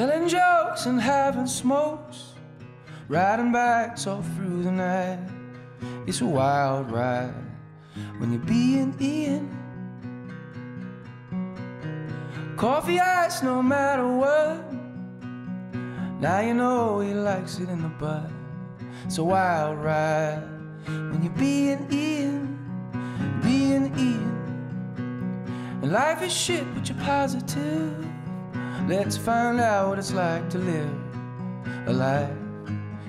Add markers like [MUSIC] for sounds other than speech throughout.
telling jokes and having smokes, riding bikes all through the night. It's a wild ride when you're being Ian. Coffee ice, no matter what. Now you know he likes it in the butt. It's a wild ride when you're being Ian, being Ian. And life is shit, but you're positive. Let's find out what it's like to live a life.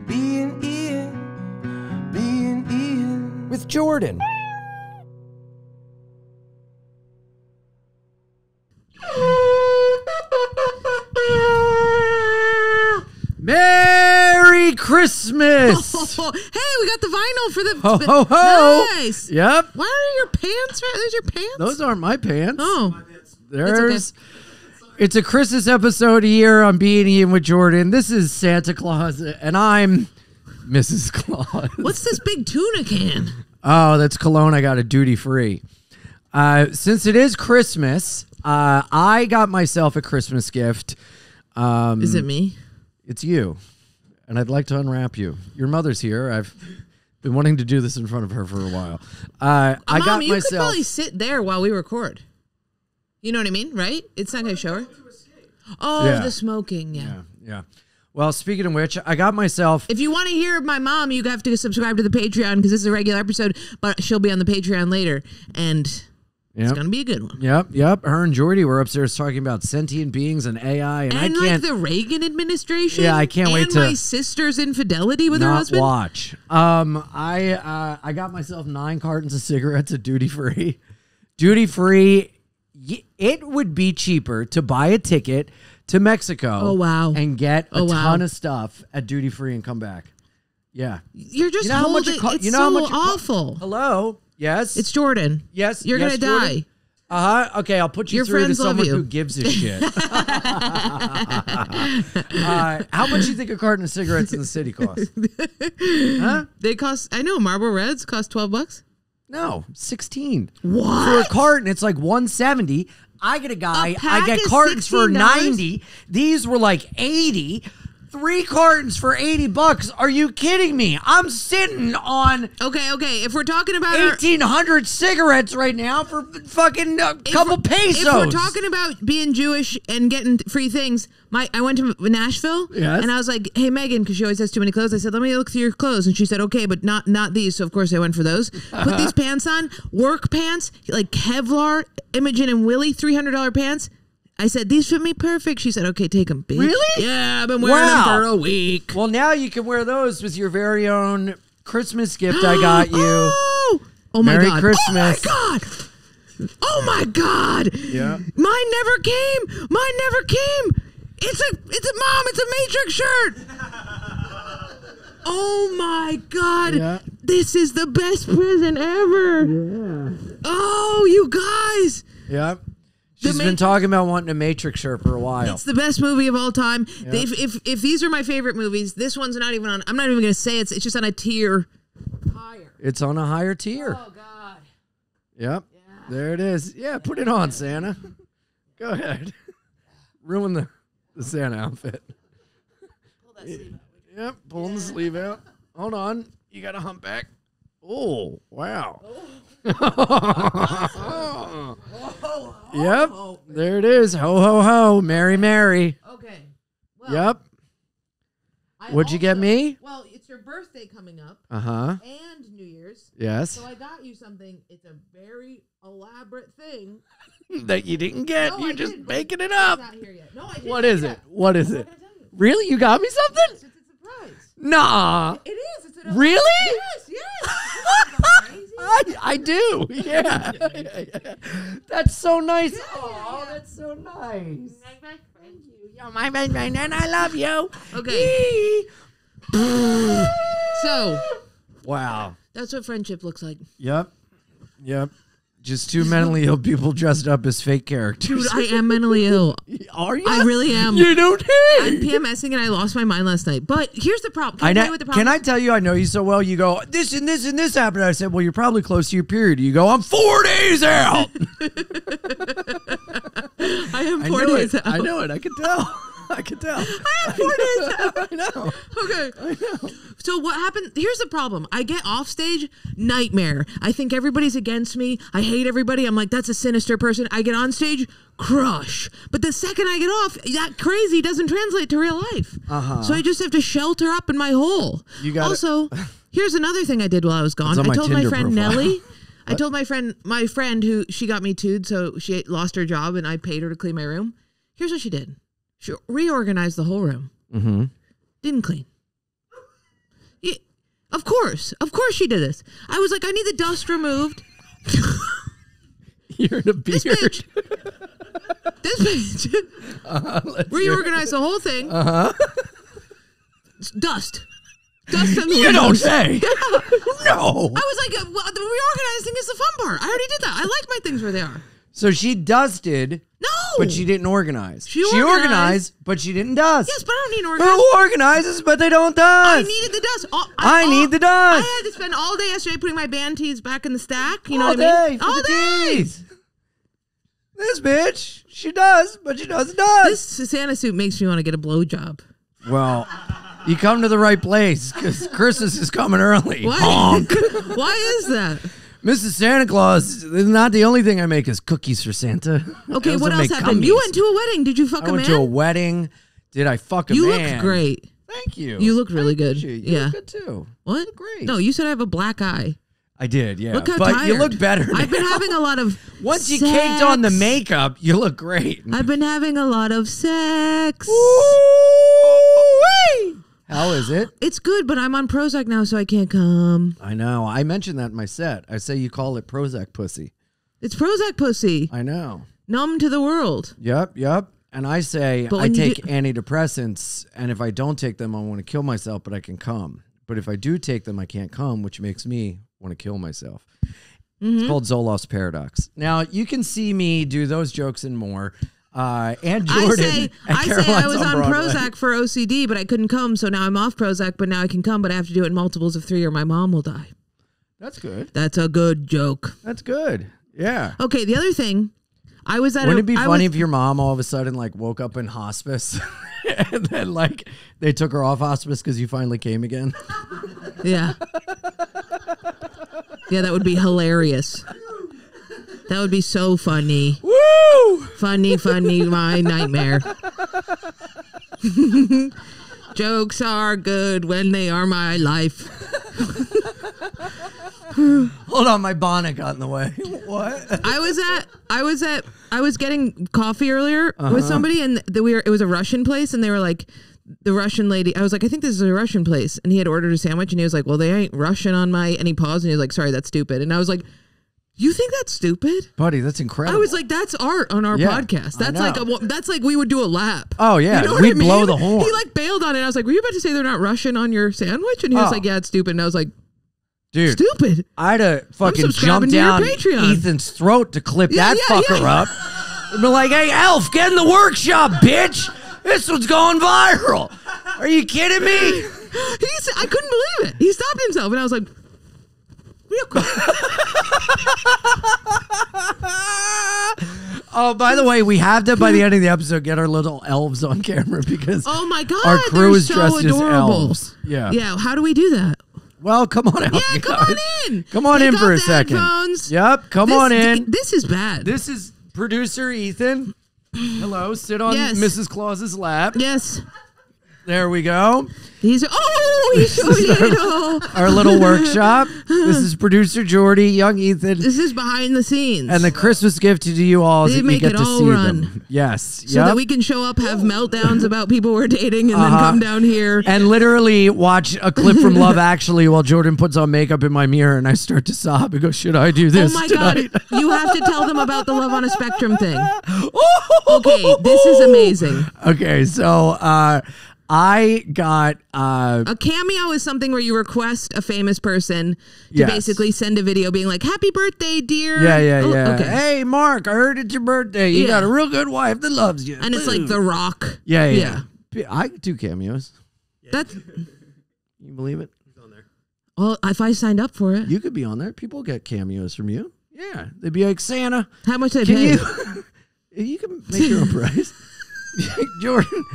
Being Ian, being Ian. With Jordan. Merry Christmas! Oh, [LAUGHS] hey, we got the vinyl for the. Ho, ho, ho. Nice. Yep. Why are your pants? right- Those your pants? Those aren't my pants. Oh, There's. It's a Christmas episode here on Being Ian with Jordan. This is Santa Claus, and I'm Mrs. Claus. what's this big tuna can? Oh, that's cologne I got a duty free. Uh, since it is Christmas, uh, I got myself a Christmas gift. Um, Is it me? It's you, and I'd like to unwrap you. Your mother's here. I've been wanting to do this in front of her for a while. Uh, I Mom, got you could myself. probably sit there while we record. You know what I mean, right? It's not going to show her. Oh, Yeah. the smoking. Yeah. yeah, yeah. Well, speaking of which, I got myself. If you want to hear my mom, you have to subscribe to the Patreon because this is a regular episode, but she'll be on the Patreon later, and it's going to be a good one. Yep, yep. Her and Jordy were upstairs talking about sentient beings and AI, and, And I like can't the Reagan administration. Yeah, I can't wait to my sister's infidelity with her husband. watch. Um, I uh, I got myself nine cartons of cigarettes at duty free. Duty free. It would be cheaper to buy a ticket to Mexico. Oh, wow. And get a Oh, wow. ton of stuff at duty free and come back. Yeah. You're just You know how much it it's you know so how much awful. Hello. Yes. it's Jordan. yes. You're yes, gonna Jordan? die. Uh huh. Okay, I'll put you Your through to someone you. who gives a shit. [LAUGHS] uh, how much do you think a carton of cigarettes in the city costs? [LAUGHS] huh? They cost. I know Marlboro Reds cost twelve bucks. No, sixteen. What? For a carton, it's like one seventy. I get a guy. A I get is cartons for $16? ninety. These were like eighty. Three cartons for eighty bucks. Are you kidding me? I'm sitting on Okay, okay. If we're talking about our, eighteen hundred cigarettes right now for fucking a if couple we're- pesos. If we're talking about being Jewish and getting free things, my I went to Nashville Yes. and I was like, "Hey Megan," because she always has too many clothes. I said, "Let me look through your clothes," and she said, "Okay, but not not these." So of course I went for those. Put uh-huh. these pants on, work pants, like Kevlar, Imogene and Willie, three hundred dollar pants. I said, "These fit me perfect." She said, "Okay, take them, bitch." Really? Yeah, I've been wearing Wow. them for a week. Well, now you can wear those with your very own Christmas gift I got [GASPS] you. Oh, oh my Merry god! Christmas. Oh my god! Oh my god! Yeah. Mine never came. Mine never came. It's a, it's a mom. It's a Matrix shirt. Oh my god! Yeah. This is the best present ever. Yeah. Oh, you guys! Yep. She's Ma- been talking about wanting a Matrix shirt for a while. It's the best movie of all time. If, if if these are my favorite movies, this one's not even on. I'm not even gonna say it's. It's just on a tier higher. It's on a higher tier. Oh god. Yep. There it is. Yeah, put it on, Santa. Go ahead. [LAUGHS] Ruin the, the Santa outfit. Yep, pulling the sleeve out. Hold on. You got a humpback. Oh, wow. Oh. [LAUGHS] yep. There it is. Ho, ho, ho. Merry, Mary. Okay. Well, Yep. I What'd you get also- me? Well, it's your birthday coming up Uh huh. and New Year's. Yes. So I got you something. It's a very elaborate thing. [LAUGHS] that you didn't get. No, You're I just did, but making it It's up. not here yet. No, I didn't What is it? What is I'm it? not gonna tell you. Really? You got me something? It's, it's a surprise. Nah. It is. It's a Really? Yes. Yes. [LAUGHS] I, I do. Yeah. [LAUGHS] that's so nice. Oh, that's so nice. Thank you. You're my best friend and I love you. Okay. So Wow. that's what friendship looks like. Yep. Yep. Just two mentally ill people dressed up as fake characters. Dude, I am mentally ill. [LAUGHS] Are you? I really am. You don't I'm hate. PMSing and I lost my mind last night. But here's the problem. Can I, I tell know, you what the problem can I tell you I know you so well? You go, this and this and this happened. I said, well, you're probably close to your period. You go, I'm four days out. [LAUGHS] I am I four days it. out. I know it. I can tell. I can tell. I have [LAUGHS] four days. I know. Okay. I know. So what happened? Here's the problem. I get off stage, nightmare. I think everybody's against me. I hate everybody. I'm like, that's a sinister person. I get on stage, crush. But the second I get off, that crazy doesn't translate to real life. Uh-huh. So I just have to shelter up in my hole. You gotta- also, [LAUGHS] here's another thing I did while I was gone. I my told my friend profile. Nellie. [LAUGHS] I told my friend, my friend who she got me tooed, so she lost her job, and I paid her to clean my room. Here's what she did: she reorganized the whole room. Mm-hmm. Didn't clean. Yeah, of course, of course she did this. I was like, I need the dust removed. [LAUGHS] You're in a beard. This bitch, this [LAUGHS] bitch, reorganized the whole thing. Uh huh. Dust, dust. on the [LAUGHS] You don't say. no. I was like, well, the reorganizing is the fun part. I already did that. I like my things where they are. So she dusted, No, but she didn't organize. She organized. but she didn't dust. Yes, but I don't need an organizer. Who organizes, but they don't dust? I needed the dust. All, I all- need the dust. I had to spend all day yesterday putting my band tees back in the stack. You know all what I day mean? for all the day. teas. This bitch, she does, but she doesn't dust. This Santa suit makes me want to get a blowjob. well, you come to the right place because Christmas is coming early. Why? Honk. [LAUGHS] Why is that? Mrs. Santa Claus is not the only thing I make is cookies for Santa. [LAUGHS] I Okay, also what else make happened? You went to a wedding. Did you fuck I a went man? to a wedding. Did I fuck a you man? look great. Thank you. You look really good. appreciate You Yeah. look good too. What? great. No, you said I have a black eye. I did, yeah. Look how but tired. you look better. I've been now. having a lot of [LAUGHS] Once you caked on the sex. makeup, you look great. I've been having a lot of sex. Ooh-wee. How is it? [GASPS] It's good, but I'm on Prozac now, so I can't come. I know. I mentioned that in my set. I say you call it Prozac pussy. It's Prozac pussy. I know. Numb to the world. Yep, yep. And I say But I when you take antidepressants, and if I don't take them, I want to kill myself, but I can come. But if I do take them, I can't come, which makes me want to kill myself. Mm-hmm. It's called Zoloft's paradox. Now you can see me do those jokes and more. Uh, and I say I say I was on Broadway. Prozac for OCD, but I couldn't come, so now I'm off Prozac, but now I can come, but I have to do it in multiples of three or my mom will die. That's good. That's a good joke. That's good. Yeah. Okay, the other thing, I was at Wouldn't a, it be I funny was- if your mom all of a sudden like woke up in hospice [LAUGHS] and then like they took her off hospice because you finally came again? [LAUGHS] Yeah. Yeah, that would be hilarious. That would be so funny. Woo! Funny, funny, my nightmare. [LAUGHS] Jokes are good when they are my life. Hold on, my bonnet got in the way. [LAUGHS] what? I was at I was at I was getting coffee earlier Uh-huh. with somebody and the, we were it was a Russian place and they were like the Russian lady I was like I think this is a Russian place and he had ordered a sandwich and he was like well they ain't Russian on my and he paused and he was like sorry that's stupid and I was like you think that's stupid Buddy, that's incredible. I was like that's art on our Yeah, podcast that's like a, that's like we would do a lap Oh, yeah, you know we'd I mean? blow the horn. he like bailed on it I was like were you about to say they're not Russian on your sandwich and he was Oh. like yeah it's stupid and I was like Dude, stupid I'd have fucking jumped down Ethan's throat to clip Yeah, that yeah, fucker up. And be like, hey, Elf, get in the workshop, bitch. This one's going viral. Are you kidding me? [LAUGHS] He's, I couldn't believe it. He stopped himself, and I was like, real quick. oh, by the way, we have to, by the end of the episode, get our little elves on camera because Oh my god, our crew they're is so dressed adorable. as elves. Yeah. Yeah, how do we do that? Well, come on out. Yeah, come on in. Come on Take in for a second. headphones. Yep, come This- on in. This is bad. This is producer Ethan. Hello, sit on Yes. Mrs. Claus's lap. yes. There we go. He's oh, he's so little. Our little workshop. This is producer Jordy, young Ethan. This is behind the scenes. And the Christmas gift to you all is They that you make get it to all see run. them. Yes. so yep. that we can show up, have meltdowns about people we're dating, and then Uh-huh. come down here. and literally watch a clip from Love [LAUGHS] Actually while Jordan puts on makeup in my mirror and I start to sob and go, Should I do this?" Oh my tonight? god! You have to tell them about the Love on a Spectrum thing. [LAUGHS] Okay, this is amazing. Okay, so uh, I got uh, A cameo is something where you request a famous person to Yes. basically send a video being like, "Happy birthday, dear." yeah, yeah, Oh, yeah. Okay. Hey, Mark, I heard it's your birthday. You Yeah. got a real good wife that loves you. and it's like The Rock. yeah, yeah, yeah. I do cameos. That's [LAUGHS] You believe it? well, if I signed up for it, You could be on there. People get cameos from you. Yeah, they'd be like Santa. how much they pay? you? [LAUGHS] you can make your own [LAUGHS] price. Jordan,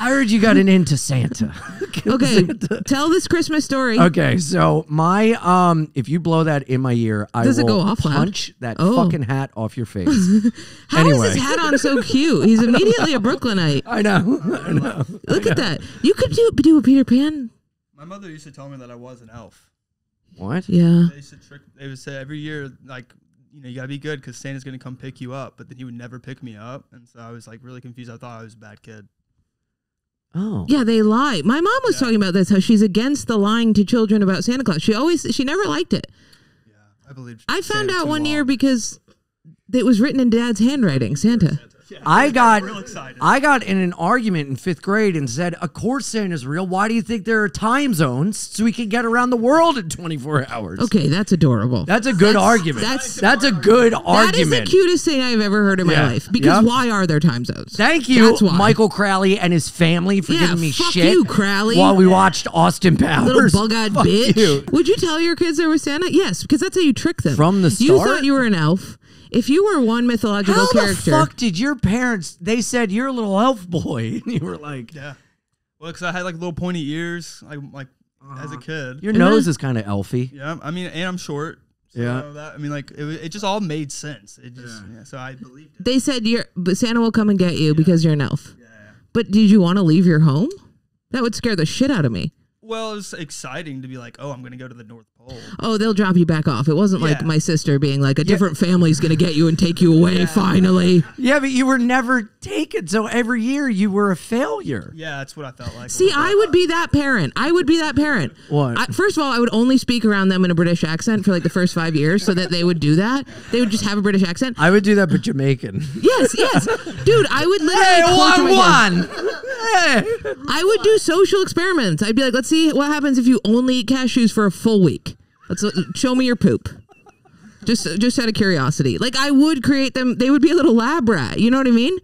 I heard you got an into Santa. [LAUGHS] Okay, tell this Christmas story. Okay, so my um, if you blow that in my ear, I Does it go off loud? punch that Oh. fucking hat off your face. [LAUGHS] How is anyway. his hat on so cute? He's [LAUGHS] immediately a Brooklynite. I know, I know. Look at that. You could do do a Peter Pan. My mother used to tell me that I was an elf. What? Yeah. They used to trick. They would say every year, like, you know, you gotta be good because Santa's gonna come pick you up. But then he would never pick me up, and so I was like really confused. I thought I was a bad kid. Oh, Yeah, they lie. My mom was Yeah. talking about this, how she's against the lying to children about Santa Claus. She always, she never liked it. Yeah, I believe. I found Santa out one year because it was written in dad's handwriting, Santa. [LAUGHS] Yeah, I got real excited. I got in an argument in fifth grade and said, "Of course Santa's real. Why do you think there are time zones so we can get around the world in 24 hours?" Okay, that's adorable. That's a good argument. that's- That's a good That is argument. That is the cutest thing I've ever heard in my life. Because Yep. why are there time zones? Thank you, Michael Crowley and his family, for Yeah, giving me fuck shit you, Crowley. while we watched Austin Powers. Little bug-eyed [LAUGHS] Fuck bitch. you. Would you tell your kids there was Santa? Yes, because that's how you trick them. From the start. You thought you were an elf. If you were one mythological How character, the fuck did your parents? They said you're a little elf boy, [LAUGHS] and you were like, Yeah. Well, because I had like little pointy ears, like like as a uh-huh. kid. your And nose then- is kind of elfy. Yeah, I mean, and I'm short. So Yeah. That, I mean, like it, it just all made sense. It just yeah. so I believed it. they said you're, but Santa will come and get you because you're an elf. Yeah. But did you want to leave your home? That would scare the shit out of me. Well, it was exciting to be like, oh, I'm gonna go to the North Pole. Oh, they'll drop you back off. It wasn't like Yeah. my sister being like, a different family's going to get you and take you away finally. Yeah, but you were never taken, so every year you were a failure. Yeah, that's what I felt like. See, I would be that parent. I would be that parent. What? I, first of all, I would only speak around them in a British accent for like the first five years so that they would do that. They would just have a British accent. I would do that, but Jamaican. Yes, yes. Dude, I would literally. hey, close my one, door. one. Hey. I would do social experiments. I'd be like, let's see what happens if you only eat cashews for a full week. Let's show me your poop. Just, just out of curiosity. Like I would create them. They would be a little lab rat. You know what I mean?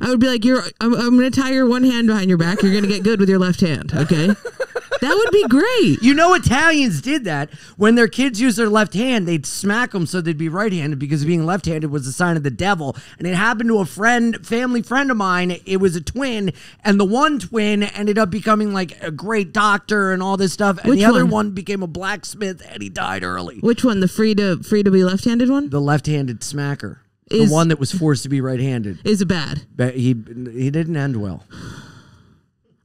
I would be like, you're. I'm, I'm going to tie your one hand behind your back. You're going to get good with your left hand. Okay. [LAUGHS] that would be great. You know, Italians did that when their kids used their left hand. They'd smack them so they'd be right-handed because being left-handed was a sign of the devil. And it happened to a friend, family friend of mine. It was a twin, and the one twin ended up becoming like a great doctor and all this stuff, and Which the other one? one became a blacksmith, and he died early. Which one? The free to free to be left-handed one The left-handed smacker, Is- the one that was forced to be right-handed. is it bad? But he he didn't end well.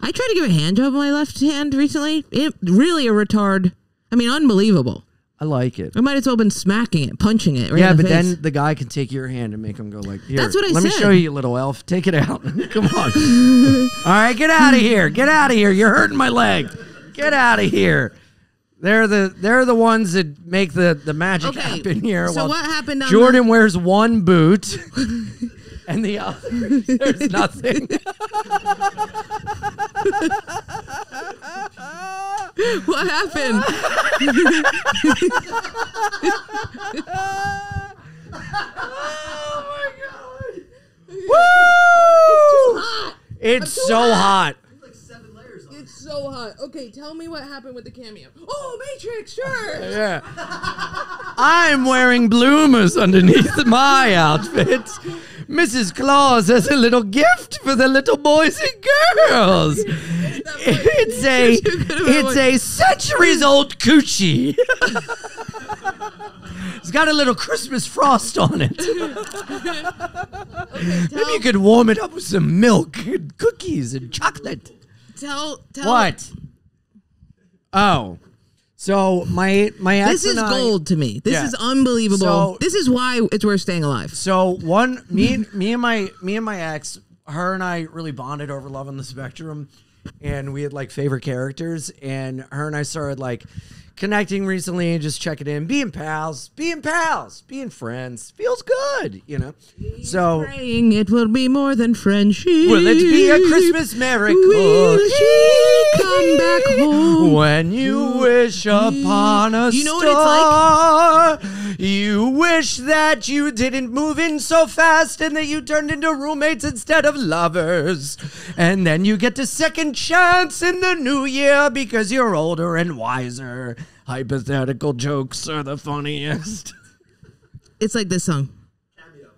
I tried to give a hand job with my left hand recently. It really a retard. I mean, unbelievable. I like it. I might as well have been smacking it, punching it. Right Yeah, the but face. then the guy can take your hand and make him go like, Here, That's what I let me show you, you little elf. Take it out. [LAUGHS] Come on. All right, get out of here. Get out of here. You're hurting my leg. Get out of here. They're the they're the ones that make the the magic Okay, happen here. so what happened on Jordan wears one boot, [LAUGHS] and the other there's nothing. [LAUGHS] what happened? [LAUGHS] Oh my god Woo! It's so hot. So hot. Okay, tell me what happened with the cameo. Oh, Matrix, sure. [LAUGHS] Yeah. I'm wearing bloomers underneath my outfit. Mrs. Claus has a little gift for the little boys and girls. It's a [LAUGHS] it's a centuries old coochie. [LAUGHS] it's got a little Christmas frost on it. Maybe you could warm it up with some milk and cookies and chocolate. Tell, tell. What? Oh. So my my ex This is and I- gold to me. This Yeah. is unbelievable. So- this is why it's worth staying alive. So one me and me and my me and my ex, her and I really bonded over Love on the Spectrum, and we had like favorite characters, and her and I started like connecting recently and just checking in, being pals, being pals, being friends. Feels good, you know. So Praying it will be more than friendship. will it be a Christmas miracle? Come back [LAUGHS] home? When you wish upon a You know what it's star, you wish that you didn't move in so fast and that you turned into roommates instead of lovers. And then you get a second chance in the new year because you're older and wiser. Hypothetical jokes are the funniest. It's like this song.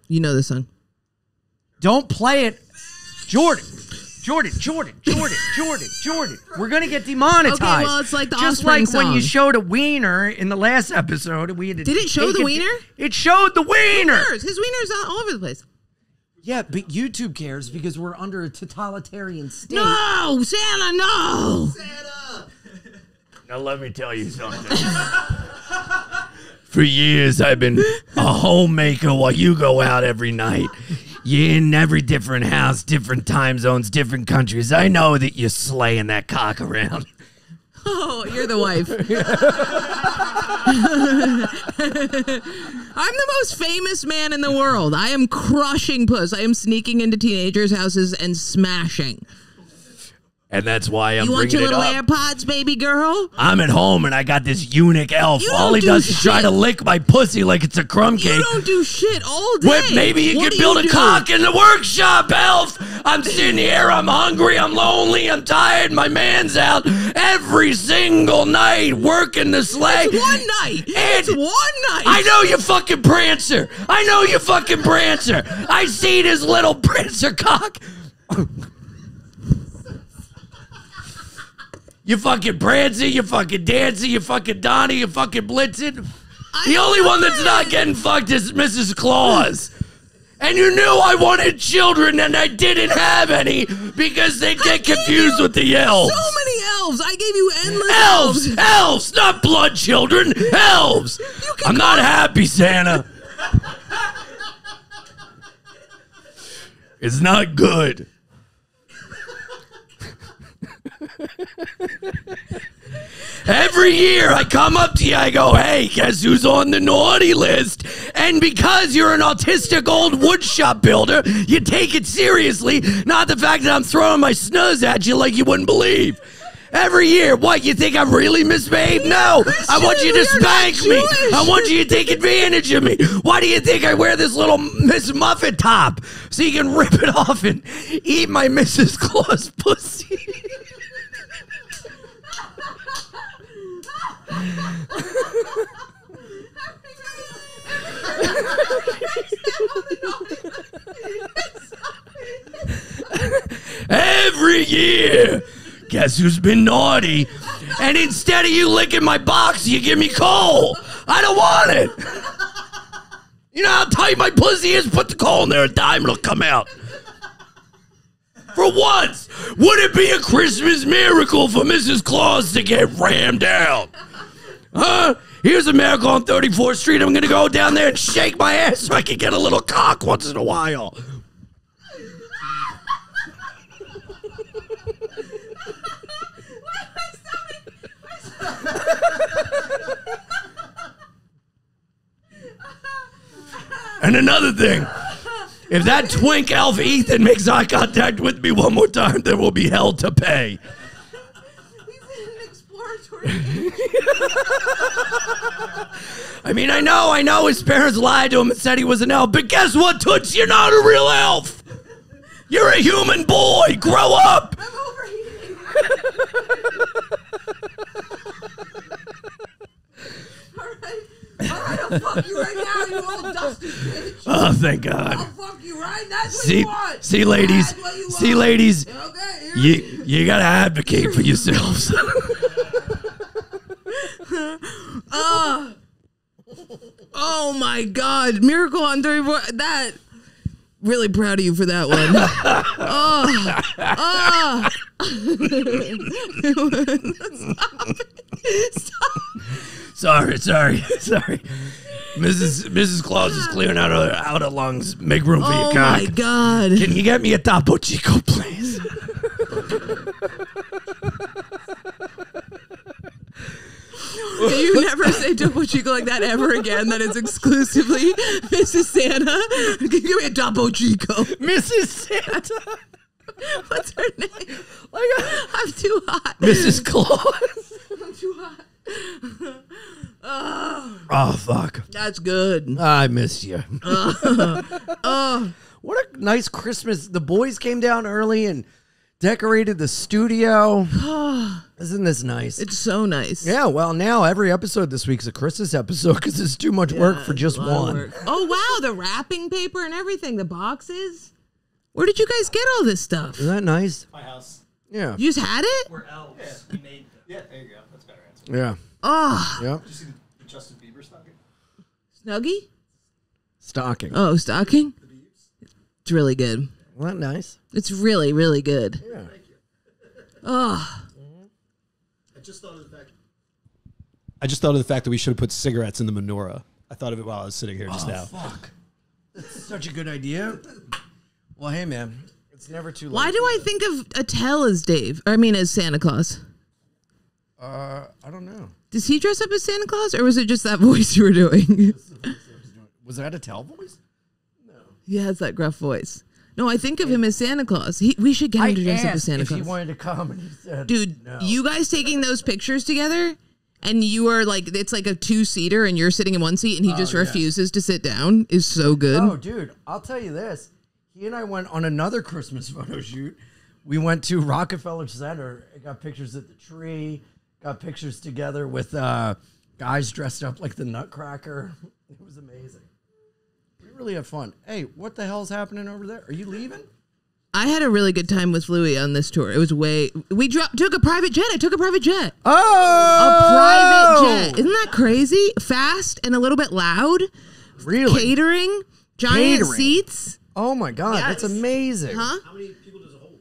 You know this song. Don't play it, Jordan. Jordan, Jordan, Jordan, Jordan, Jordan. We're gonna get demonetized. Okay, well, it's like the just Offspring like when you showed a wiener in the last episode. We had to Did it show take the it- wiener? It showed the wiener. Wieners. His wiener's all all over the place. Yeah, but YouTube cares because we're under a totalitarian state. No, Santa, no. Now let me tell you something. [LAUGHS] For years, I've been a homemaker while you go out every night. You're in every different house, different time zones, different countries. I know that you're slaying that cock around. [LAUGHS] Oh, you're the wife. [LAUGHS] I'm the most famous man in the world. I am crushing puss. I am sneaking into teenagers' houses and smashing. And that's why I'm You want bringing your little. AirPods, baby girl? I'm at home and I got this eunuch elf. You All he do does is try to lick my pussy like it's a crumb cake. You don't do shit all day. Well, maybe you What can do build a do? cock in the workshop, Elf. I'm sitting here, I'm hungry, I'm lonely, I'm tired, my man's out every single night working the sleigh. It's one night. It's And- one night. I know you fucking prancer. I know you fucking prancer. I seen his little prancer cock. [LAUGHS] you fucking prancing, you fucking dancing, you fucking Donnie, you fucking blitzing. The only one that's not [LAUGHS] getting fucked is Mrs. Claus. And you knew I wanted children and I didn't have any because they'd get confused with the elves. So many elves. I gave you endless Elves! Elves! Not blood children! Elves! I'm not happy, Santa. It's not good. Every year I come up to you, I go, hey, guess who's on the naughty list? And because you're an autistic old woodshop builder, you take it seriously, not the fact that I'm throwing my snuzz at you like you wouldn't believe. Every year, what, you think I'm really misbehaved? No, I want you to spank me. I want you to take advantage of me. Why do you think I wear this little Miss Muffet top? So you can rip it off and eat my Mrs. Claus pussy. [LAUGHS] Every year. Guess who's been naughty? And instead of you licking my box, you give me coal. I don't want it. You know how tight my pussy is? Put the coal in there, a dime, it'll come out. For once, would it be a Christmas miracle for Mrs. Claus to get rammed out? Huh? Here's a miracle on 34th Street. I'm gonna go down there and shake my ass so I can get a little cock once in a while. And another thing, if that twink elf Ethan makes eye contact with me one more time, there will be hell to pay. I mean, I know, I know his parents lied to him and said he was an elf, but guess what, Toots? You're not a real elf. You're a human boy. Grow up. [LAUGHS] fuck you right now, you old dusty bitch. Oh, thank God. fuck you right. That's what See, see, ladies, see, ladies, Okay. you you gotta advocate for yourselves. [LAUGHS] [LAUGHS] Uh, oh my God, Miracle on 34. That really proud of you for that one. oh, [LAUGHS] [LAUGHS] sorry, sorry, sorry. Mrs. Mrs. Claus is clearing out her outer lungs. Make room for oh your cock. my God. Can you get me a Topo Chico, please? You never say Topo Chico like that ever again. That is exclusively Mrs. Santa. Give me a Topo Chico? Mrs. Santa. What's her name? I'm too hot. Mrs. Claus. I'm too hot. Ah, oh, fuck. That's good. I miss you. Uh, uh, uh. What a nice Christmas. The boys came down early and decorated the studio. [SIGHS] Isn't this nice? It's so nice. yeah, well, now every episode this week's a Christmas episode because it's too much work for just A lot of one. work. Oh wow, the wrapping paper and everything, the boxes. Where did you guys get all this stuff? Isn't that nice? My house. Yeah. You just had it? We're elves. We made them. Yeah, there you go. That's a better answer. Yeah. Oh, Yep. Did you see the, the Justin Bieber stocking? Snuggie? Stocking. Oh, stocking? It's really good. Isn't that nice? It's really, really good. Yeah. Oh, I just thought of the fact. I just thought of the fact that we should have put cigarettes in the menorah. I thought of it while I was sitting here just now. Fuck. That's such a good idea. Well, hey, man. It's never too late. why do I think of Attell as Dave? Or, I mean, as Santa Claus? Uh, I don't know. Does he dress up as Santa Claus, or was it just that [LAUGHS] voice you were doing? Was that Attell voice? No. He has that gruff voice. No, I think of him as Santa Claus. He, we should get him to dress up as Santa if Claus. he wanted to come, and he said, Dude, no. you guys taking those pictures together, and you are like, it's like a two seater, and you're sitting in one seat, and he just refuses to sit down. Is so good. Oh, dude, I'll tell you this. He and I went on another Christmas [LAUGHS] photo shoot. We went to Rockefeller Center and got pictures at the tree, got pictures together with uh, guys dressed up like the Nutcracker. [LAUGHS] It was amazing. We really have fun. Hey, what the hell's happening over there? Are you leaving? I had a really good time with Louis on this tour. It was way we dro- took a private jet. I took a private jet. Oh, a private jet. Isn't that crazy? Fast and a little bit loud. Really? Catering, giant Catering. seats. Oh my God, that's amazing. Huh? How many people does it hold?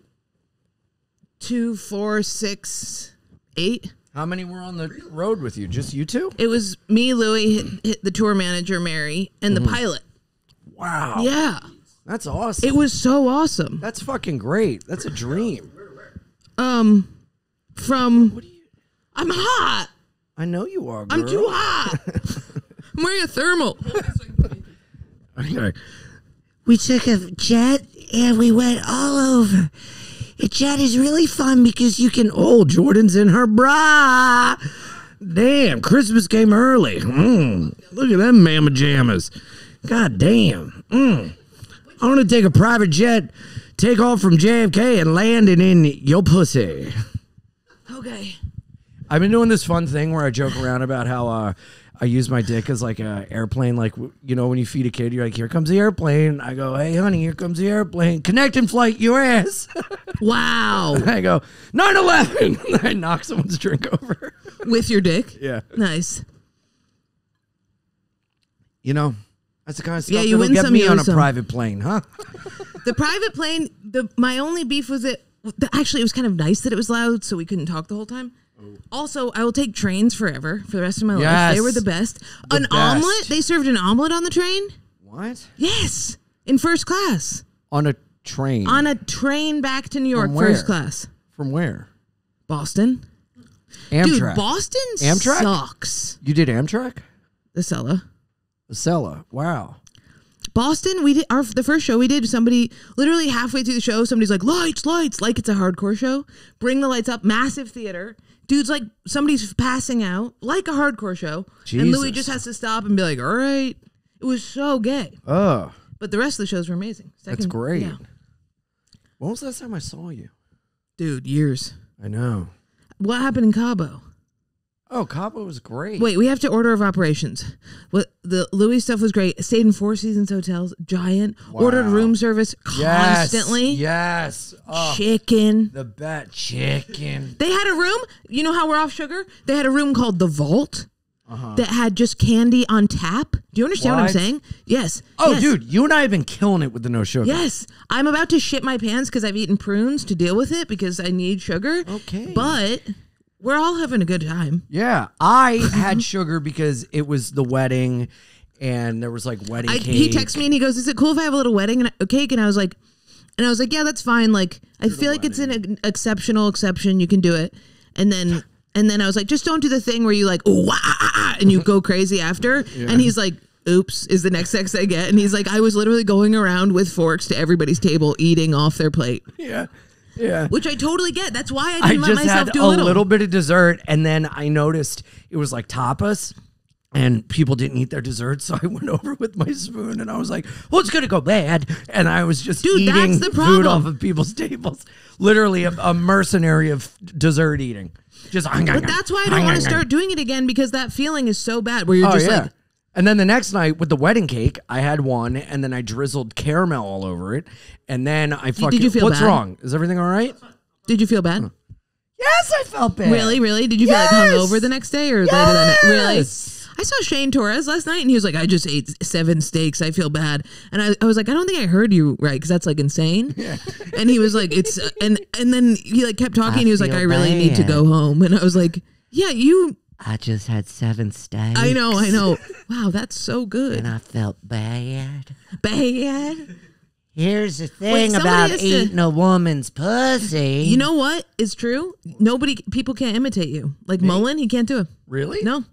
Two, four, six, eight. How many were on the road with you? Just you two? It was me, Louis, hit, hit the tour manager, Mary, and Mm-hmm. the pilot. Wow. Yeah. That's awesome. It was so awesome. That's fucking great. That's a dream. Um, from what are you? I'm hot. I know you are. I'm too hot. [LAUGHS] I'm wearing a thermal. [LAUGHS] Okay. We took a jet and we went all over. A jet is really fun because you can. Oh, Jordan's in her bra. Damn, Christmas came early. Mm, look at them mama jammas. God damn. Mm. I want to take a private jet, take off from JFK, and land it in your pussy. Okay. I've been doing this fun thing where I joke around about how uh, I use my dick as like a airplane. Like you know, when you feed a kid, you're like, "Here comes the airplane." I go, "Hey, honey, here comes the airplane. Connect and flight your ass." [LAUGHS] Wow. [LAUGHS] I go, 9-11. [LAUGHS] I knock someone's drink over. With your dick. Yeah. Nice. You know, that's the kind of stuff Yeah, you that'll win get some, me you on a lose some. private plane, huh? [LAUGHS] The private plane. The my only beef was it. the- Actually, it was kind of nice that it was loud, so we couldn't talk the whole time. Oh. Also, I will take trains forever for the rest of my life. They Yes. were the best. An best. omelet. They served an omelet on the train. What? Yes, in first class On a train. on a train back to New York, From where? first class. From where? Boston. Amtrak. Dude, Boston Amtrak? sucks. You did Amtrak? The Acela. Acela. Wow. Boston, we did our the first show we did. Somebody literally halfway through the show, somebody's like, "Lights, lights!" Like it's a hardcore show. Bring the lights up, massive theater. Dude's like, somebody's passing out, like a hardcore show, and Louis just has to stop and be like, "All right." It was so gay, Oh, but the rest of the shows were amazing. that's great. yeah. When was the last time I saw you? dude. Years. I know. What happened in Cabo? Oh, Cabo was great. Wait, we have to order of operations. What the Louis stuff was great. Stayed in Four Seasons hotels, giant. Ordered room service constantly. Yes. Oh, Chicken. the bet chicken. They had a room. You know how we're off sugar? They had a room called the Vault that had just candy on tap. Do you understand what, I'm Uh-huh. Saying? Yes. Oh, Yes. dude, you and I have been killing it with the no sugar. Yes. I'm about to shit my pants because I've eaten prunes to deal with it because I need sugar. Okay. But we're all having a good time. Yeah, I had [LAUGHS] sugar because it was the wedding, and there was like wedding I, cake. he texts me and he goes, "Is it cool if I have a little wedding and a cake?" And I was like, and I was like, "Yeah, that's fine. Like, I feel like it's an exceptional exception. You can do it." And then and then I was like, "Just don't do the thing where you like, wah, ah, ah," and you go crazy after." And he's like. Oops, is the next text I get. And he's like, I was literally going around with forks to everybody's table eating off their plate, Yeah, yeah. which I totally get. That's why I I didn't let just myself had do a little. little bit of dessert, and then I noticed it was like tapas. And people didn't eat their dessert, so I went [LAUGHS] over with my spoon, and I was like, "Well, it's gonna go bad." And I was just Dude, that's eating the food off of people's [LAUGHS] tables, literally a, a mercenary of dessert eating. Just, But that's why I don't want to start doing it again because that feeling is so bad where you're Oh just yeah, like, And then the next night with the wedding cake, I had one, and then I drizzled caramel all over it, and then I fucking. you feel What's bad? wrong? Is everything all right? Did you feel bad? Hmm. Yes, I felt bad. Really, really? Did you feel like hungover the next day or later than that? Really? Yes. I saw Shane Torres last night and he was like, I just ate seven steaks. I feel bad. And I, I was like, I don't think I heard you right because that's like insane. [LAUGHS] And he was like, it's, and and then he like kept talking and he was like, feel I really need to bad. go home. And I was like, yeah, you, I just had seven steaks. I know, I know. Wow, that's so good. And I felt bad. Bad. Here's the thing somebody about has to- eating a woman's pussy. You know what is true? Nobody, people can't imitate you. Like Mullen, he can't do it. Really? No.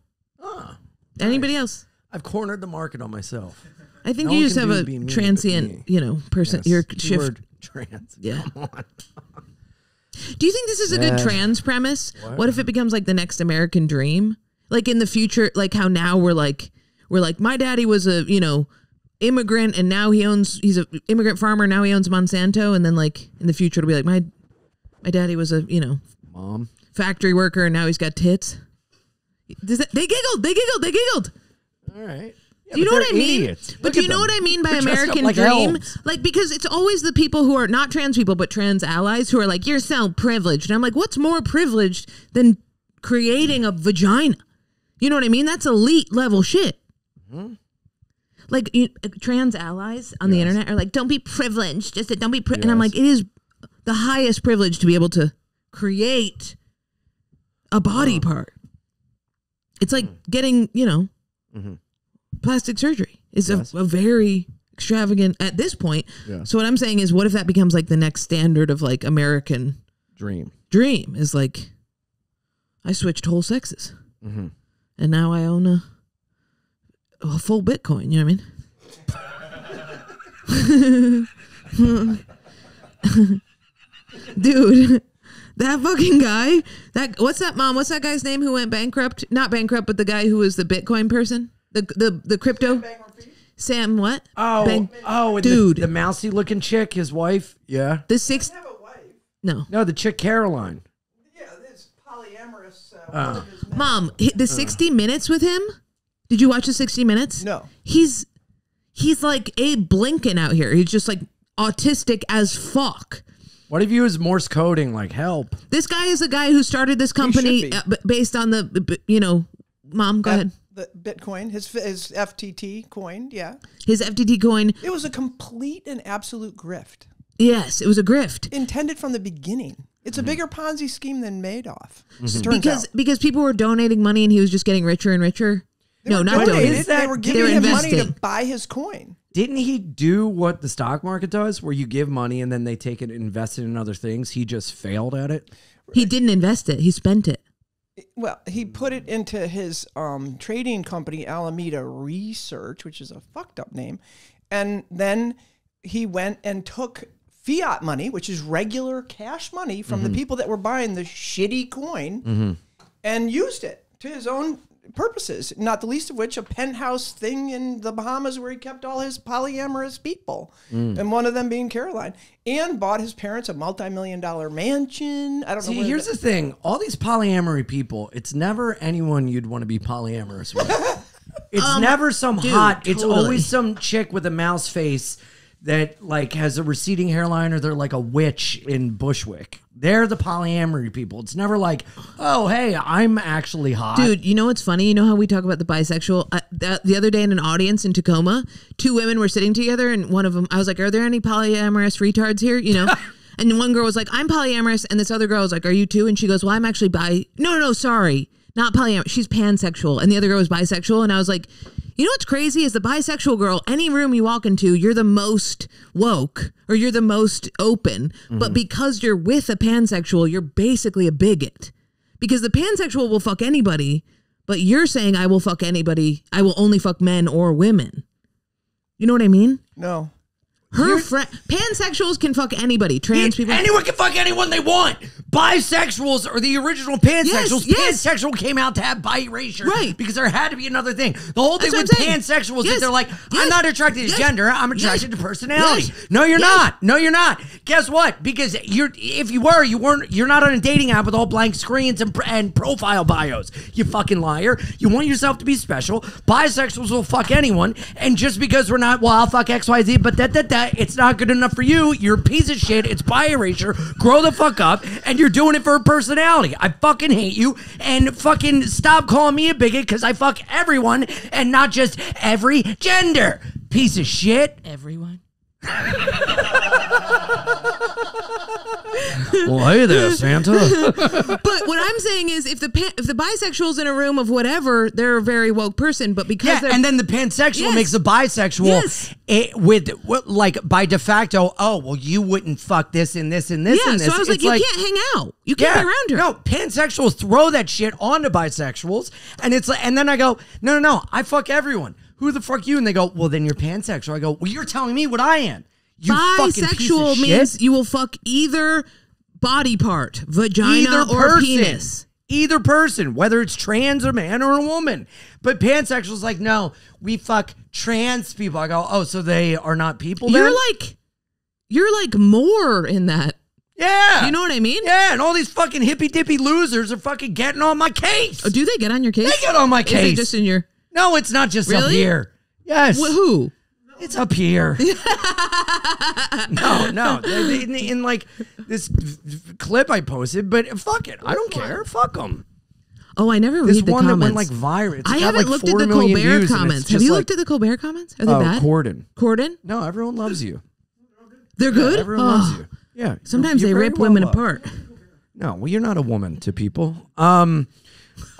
Ah, Anybody else? I've cornered the market on myself. I think No you just have a be me but transient, you know, person. Yes, Your keyword shift. trans. Yeah. [LAUGHS] Do you think this is a good trans premise? What? if it becomes like the next American dream? Like in the future, like how now we're like we're like my daddy was a you know immigrant and now he owns he's a immigrant farmer now he owns Monsanto and then like in the future it'll be like my my daddy was a you know Mom. factory worker and now he's got tits. Does that, they giggled. They giggled. They giggled. All right. Do you know what I mean? But do you know what I mean by They're American like dream? elves. Like because it's always the people who are not trans people but trans allies who are like, "You're so privileged." And I'm like, "What's more privileged than creating a vagina?" You know what I mean? That's elite level shit. Mm-hmm. Like you, uh, trans allies on the internet are like, "Don't be privileged." Just don't be. Pri-. And I'm like, it is the highest privilege to be able to create a body part. It's like Mm. getting, you know, Mm-hmm. Plastic surgery is a, a very extravagant at this point. So what I'm saying is, what if that becomes like the next standard of like American Dream. dream? Is like, I switched whole sexes, Mm-hmm. and now I own a, a full Bitcoin. You know what I mean? [LAUGHS] Dude, that fucking guy. That what's that mom? What's that guy's name who went bankrupt? Not bankrupt, but the guy who was the Bitcoin person. The the the crypto. Sam what? Oh, Bank- oh, Dude. the, the mousy looking chick, his wife. Yeah. The six. No, No, the chick Caroline. Yeah, this polyamorous. Uh, Uh. one of his men- mom. The sixty minutes with him. Did you watch the sixty minutes? No. He's he's like Abe Blinken out here. He's just like autistic as fuck. What if you was Morse coding like help? This guy is a guy who started this company be. uh, b- based on the, you know, mom. Go ahead. The Bitcoin, his his FTT coin, yeah. His FTT coin. It was a complete and absolute grift, Yes, it was a grift. intended from the beginning. It's a mm-hmm. bigger Ponzi scheme than Madoff. Mm-hmm. It turns because out. because people were donating money and he was just getting richer and richer. They no, not donating. donated. They were giving were him money to buy his coin. Didn't he do what the stock market does, where you give money and then they take it and invest it in other things? He just failed at it. He didn't invest it. He spent it. Well, he put it into his um, trading company, Alameda Research, which is a fucked up name. And then he went and took fiat money, which is regular cash money from the people that were buying the shitty coin, and used it to his own purposes, not the least of which a penthouse thing in the Bahamas where he kept all his polyamorous people, mm. and one of them being Caroline, and bought his parents a multi-million dollar mansion. I don't know. See, where here's the- the thing: all these polyamory people, it's never anyone you'd want to be polyamorous with. [LAUGHS] It's um, never some dude, hot. It's always some chick with a mouse face that like has a receding hairline, or they're like a witch in Bushwick. They're the polyamory people. It's never like, oh, hey, I'm actually hot. Dude, you know what's funny? You know how we talk about the bisexual? Uh, that, the other day in an audience in Tacoma, two women were sitting together, and one of them, I was like, "Are there any polyamorous retards here?" You know. [LAUGHS] And one girl was like, "I'm polyamorous," and this other girl was like, "Are you too?" And she goes, "Well, I'm actually bi." No, no, no, sorry, not polyamorous. She's pansexual, and the other girl was bisexual. And I was like, "You know what's crazy is the bisexual girl. Any room you walk into, you're the most woke or you're the most open, but mm-hmm. because you're with a pansexual, you're basically a bigot." because the pansexual will fuck anybody, but you're saying I will fuck anybody. I will only fuck men or women. You know what I mean? no. Her friend pansexuals can fuck anybody. Trans people. Anyone can fuck anyone they want. bisexuals are the original pansexuals. yes. Pansexual came out to have bi erasure. Right. Because there had to be another thing. The whole thing That's with what I'm saying. pansexuals Yes. is they're like, I'm Yes. not attracted to Yes. gender, I'm Yes. attracted to personality. Yes. No, you're Yes. not. No, you're not. Guess what? Because you're if you were, you weren't you're not on a dating app with all blank screens and, pr- and profile bios. You fucking liar. You want yourself to be special. Bisexuals will fuck anyone. And just because we're not, well, I'll fuck XYZ, but that that that it's not good enough for you. You're a piece of shit. It's bi erasure. Grow the fuck up. And you're doing it for a personality. I fucking hate you. And fucking stop calling me a bigot because I fuck everyone and not just every gender. Piece of shit. Everyone. [LAUGHS] [LAUGHS] Well, hey there, Santa. [LAUGHS] But what I'm saying is, if the pan, if the bisexual's in a room of whatever, they're a very woke person. But because Yeah, and then the pansexual Yes. makes a bisexual Yes. it, with what, like by de facto. Oh, well, you wouldn't fuck this and this and this yeah, and this. so I was like, It's you can't hang out. You can't yeah, be around her. No, pansexuals throw that shit onto bisexuals, and it's like, and then I go, no, no, no, I fuck everyone. Who the fuck you? And they go, well, then you're pansexual. I go, well, you're telling me what I am. You fucking piece of Bisexual shit. means you will fuck either body part, vagina either or person. penis. Either person, whether it's trans, or man, or a woman. But pansexuals like, no, we fuck trans people. I go, oh, so they are not people You're like, you're like more in that. yeah. You know what I mean? Yeah, and all these fucking hippy dippy losers are fucking getting on my case. Oh, do they get on your case? They get on my Is it case. just in your no, it's not just up Really? here. Yes. wh- who? It's up here. [LAUGHS] no, no. They- they- In, in like this clip I posted, but fuck it. I don't care. Fuck them. Oh, I never This read the one comments. that went like viral. It's I haven't like, looked at the Colbert views, and it's comments. Have you like, looked at the Colbert comments? Are they Oh, bad? Corden. Corden? No, everyone loves you. They're good. Everyone Oh, loves you. Yeah. Sometimes you're- they you're very rip well women loved. apart. No, well, you're not a woman to people. Um, [LAUGHS]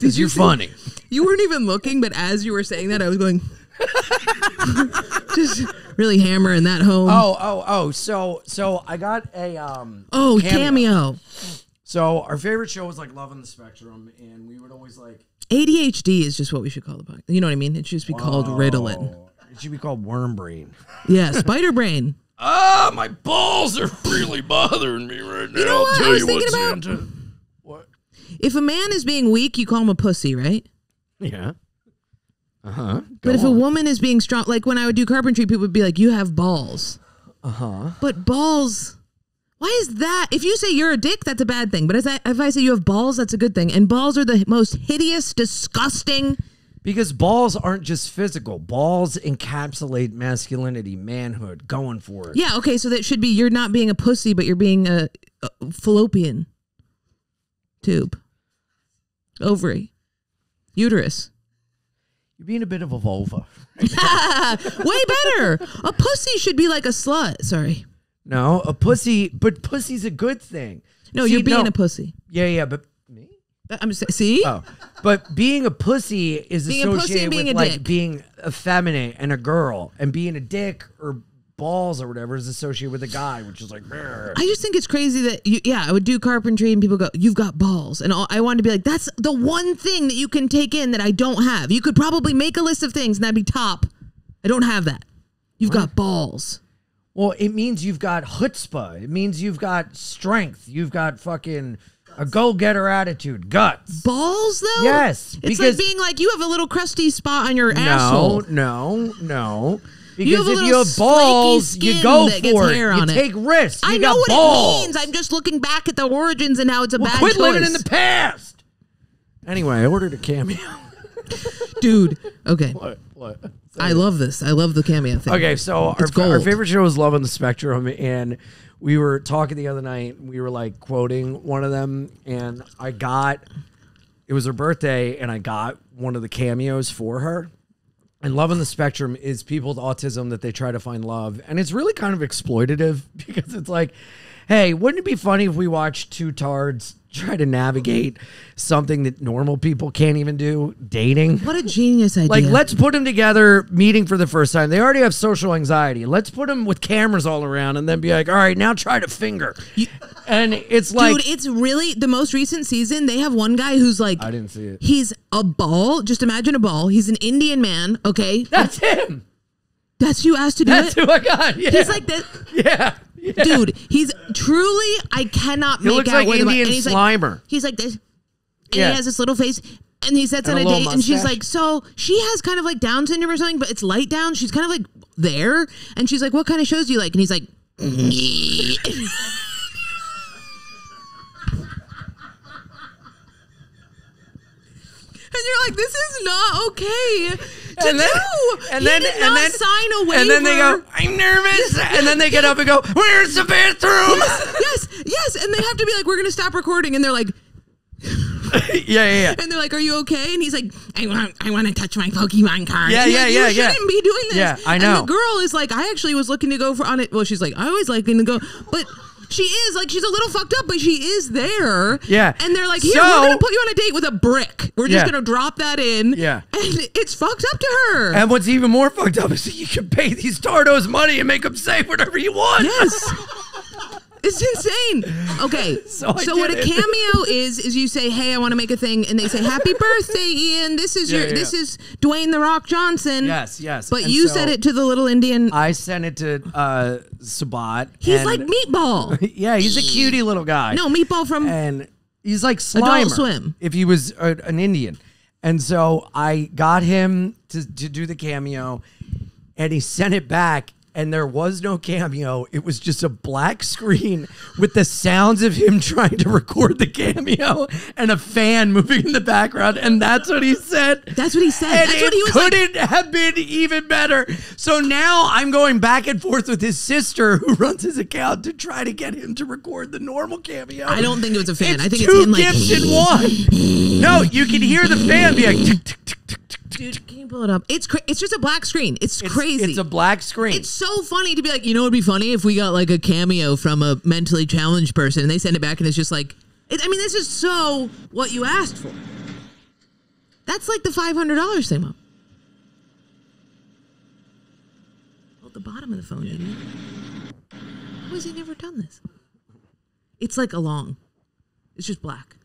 because you're funny. You weren't even looking, but as you were saying that, I was going, [LAUGHS] just really hammering that home. Oh, oh, oh. So, so I got a um. Oh, cameo. So our favorite show was like Love on the Spectrum, and we would always like. ADHD is just what we should call the podcast. You know what I mean? It should just be called Ritalin. It should be called Worm Brain. Yeah, Spider Brain. [LAUGHS] Ah, my balls are really bothering me right now. You know what I was thinking about? Santa. If a man is being weak, you call him a pussy, right? Yeah. Uh huh. But if a woman is being strong, like when I would do carpentry, people would be like, "You have balls." Uh Uh-huh. huh. But balls. Why is that? If you say you're a dick, that's a bad thing. But as I, if I say you have balls, that's a good thing. And balls are the most hideous, disgusting. Because balls aren't just physical. Balls encapsulate masculinity, manhood, going for it. Yeah. Okay. So that should be you're not being a pussy, but you're being a, a fallopian tube, ovary, uterus. You're being a bit of a vulva. [LAUGHS] Way better. A pussy should be like a slut. Sorry. No, a pussy, but pussy's a good thing. No, See, you're being no. a pussy. Yeah, yeah, but me? I'm just see. Oh, but being a pussy is Being a pussy associated being with a like dick. being effeminate and a girl, and being a dick or balls or whatever is associated with a guy, which is like. "Brr." I just think it's crazy that you, yeah, I would do carpentry and people go, "You've got balls," and all, I wanted to be like, "That's the one thing that you can take in that I don't have." You could probably make a list of things and that'd be top. I don't have that. You've got balls. Well, it means you've got chutzpah. It means you've got strength. You've got fucking a go-getter attitude, guts. Balls though. Yes, it's because- like being like you have a little crusty spot on your ass. No, asshole. no, no. You Because a if you have balls, you go for it. You it. take risks. You I got know what balls. it means. I'm just looking back at the origins and how it's a well, bad quit choice. living in the past. Anyway, I ordered a cameo. [LAUGHS] Dude, okay. what? What? I love this. I love the cameo thing. Okay, so our, It's our gold. favorite show is Love on the Spectrum, and we were talking the other night. and We were like quoting one of them, and I got it was her birthday, and I got one of the cameos for her. And Love on the Spectrum is people with autism that they try to find love, and it's really kind of exploitative [LAUGHS] because it's like, hey, wouldn't it be funny if we watched two tards try to navigate something that normal people can't even do, dating? What a genius [LAUGHS] idea. Like, let's put them together, meeting for the first time. They already have social anxiety. Let's put them with cameras all around and then be like, all right, now try to finger. and it's like, Dude, it's really the most recent season. They have one guy who's like, I didn't see it. he's a ball. Just imagine a ball. He's an Indian man. Okay, That's him. that's you asked to do That's it. who I got. Yeah. He's like this. yeah. [LAUGHS] Dude, he's truly I cannot He make looks out like the Indian he's like he's like this. And Yeah. he has this little face. And he sets And on a a date and she's like, So she has kind of like Down syndrome or something, but it's light down. She's kind of like there. And she's like, What kind of shows do you like? And he's like, [LAUGHS] you're like, this is not okay to And then- do. and He then- did and not then- sign a waiver. And then they go, I'm nervous. [LAUGHS] and then they get up and go, Where's the bathroom? yes, yes, yes. and they have to be like, we're gonna stop recording, and they're like, [LAUGHS] yeah, yeah, yeah. and they're like, are you okay? And he's like, I want, I want to touch my Pokemon card. Yeah, yeah, like, yeah, You yeah. shouldn't be doing this. Yeah, I And know. the girl is like, I actually was looking to go for on it. Well, she's like, I always like to go, but. She is like she's a little fucked up, but she is there. Yeah. and they're like, "Here, So- we're gonna put you on a date with a brick. We're just Yeah. gonna drop that in." Yeah. and it's fucked up to her. And what's even more fucked up is that you can pay these Tardos money and make them say whatever you want. Yes. [LAUGHS] It's insane. Okay, [LAUGHS] So so, what a cameo is is you say, "Hey, I want to make a thing," and they say, "Happy birthday, Ian! This is Yeah, your yeah, this yeah. is Dwayne the Rock Johnson." Yes, yes. But And you so said it to the little Indian. I sent it to uh, Sabat. He's like Meatball. [LAUGHS] yeah, he's a cutie little guy. No, Meatball from and he's like Adult Slimer Swim. if he was a, an Indian. And so I got him to, to do the cameo, and he sent it back. And there was no cameo. It was just a black screen with the sounds of him trying to record the cameo and a fan moving in the background. And that's what he said. That's what he said. And That's it what he was couldn't have been even better. So now I'm going back and forth with his sister, who [LAUGHS] runs his account, to try to get him to record the normal cameo. I don't think it was a fan. It's I think two it's him like. in [LAUGHS] one. No, you can hear the fan be like. Dude, can you pull it up? It's cra- it's just a black screen. It's, It's- crazy. It's a black screen. It's so funny to be like, you know, it'd be funny if we got like a cameo from a mentally challenged person and they send it back and it's just like, it, I mean, this is so what you asked for. That's like the five hundred dollars thing, mom. Oh, Hold the bottom of the phone, idiot. How has he never done this? It's like a long. It's just black.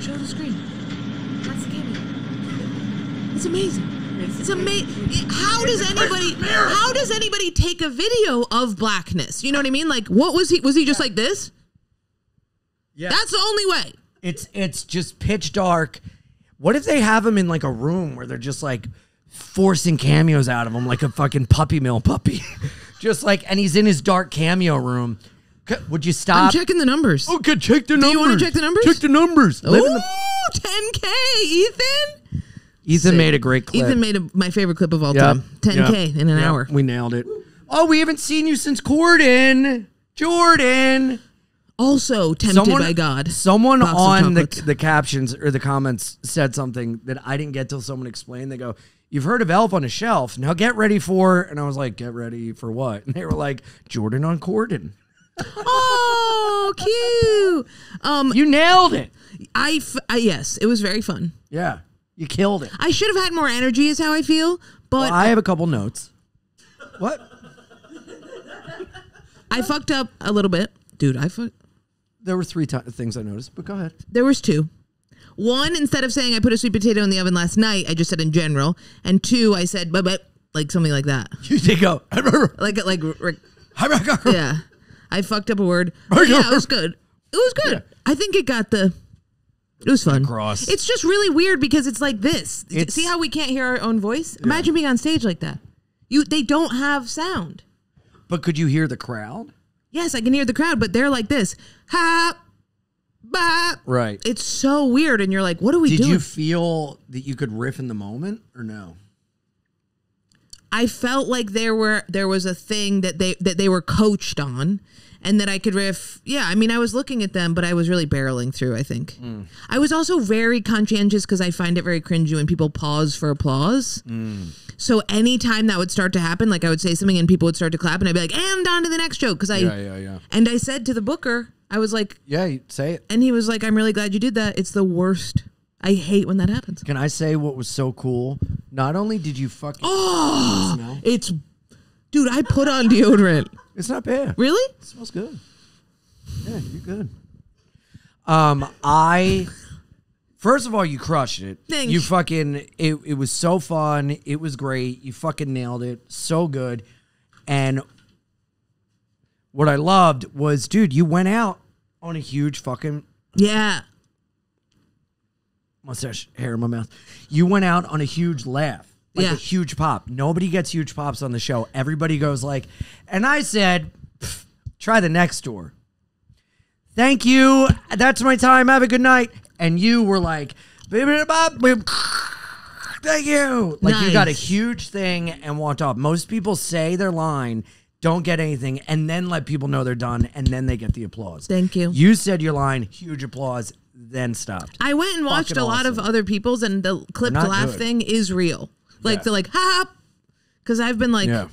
Show the screen. That's the cameo. It's amazing. It's amazing. How does anybody? How does anybody take a video of blackness? You know what I mean? Like, what was he? Was he just like this? yeah. That's the only way. It's it's just pitch dark. What if they have him in like a room where they're just like forcing cameos out of him like a fucking puppy mill puppy, [LAUGHS] just like and he's in his dark cameo room. C- Would you stop? I'm checking the numbers. Okay, check the numbers. Do you wanna check the numbers? Check the numbers. Live in Ooh, the- 10k, Ethan. Ethan made a great clip. Ethan made a, my favorite clip of all Yep. time. 10k Yep. in an Yep. hour. We nailed it. Oh, we haven't seen you since Corden. Jordan. Also tempted by God. Someone Box of on the, chocolates. the captions or the comments said something that I didn't get till someone explained. They go, You've heard of Elf on a Shelf. Now get ready for. And I was like, Get ready for what? [LAUGHS] And they were like, Jordan on Corden. [LAUGHS] Oh, cute. Um, You nailed it. I, f- I yes, it was very fun. Yeah. You killed it. I should have had more energy, is how I feel. But Well, I have a couple notes. What? I fucked up a little bit, dude. I fucked. There were three ti things I noticed, but go ahead. There was two. One, instead of saying I put a sweet potato in the oven last night, I just said in general. And two, I said but but like something like that, [LAUGHS] You did go. [LAUGHS] like like [LAUGHS] yeah. I fucked up a word. But yeah, it was good. It was good. I think it got the. It was fun. Across. It's just really weird because it's like this. It's- See how we can't hear our own voice? Imagine being on stage like that. You they don't have sound. But could you hear the crowd? Yes, I can hear the crowd, but they're like this. Ha, ba. Right. It's so weird, and you're like, "What are we Did doing?" you feel that you could riff in the moment or no? I felt like there were there was a thing that they that they were coached on and that I could riff. Yeah, I mean I was looking at them, but I was really barreling through, I think. Mm. I was also very conscientious because I find it very cringy when people pause for applause. Mm. So anytime that would start to happen, like I would say something and people would start to clap and I'd be like, and on to the next joke. Cause I yeah, yeah. and I said to the booker, I was like Yeah, you say it. and he was like, I'm really glad you did that. It's the worst. I hate when that happens. Can I say what was so cool? Not only did you fucking Oh smell, it's dude, I put on deodorant. it's not bad. Really? It smells good. Yeah, you're good. Um, I first of all, you crushed it. Thanks. You fucking it. It was so fun. It was great. You fucking nailed it. So good. And what I loved was, dude, you went out on a huge fucking Yeah. mustache hair in my mouth. You went out on a huge laugh. Like Yeah. a huge pop. Nobody gets huge pops on the show. Everybody goes like, and I said, try the next door. Thank you. That's my time. Have a good night. And you were like, "Baby, bop, [LAUGHS] thank you. Like you got a huge thing and walked off. Most people say their line, don't get anything, and then let people know they're done, and then they get the applause. Thank you. You said your line, huge applause, then stopped. I went and watched Fucking a lot of other people's, and the clipped laugh good. thing is real. Like Yeah. they're like, ha, because I've been like, yeah.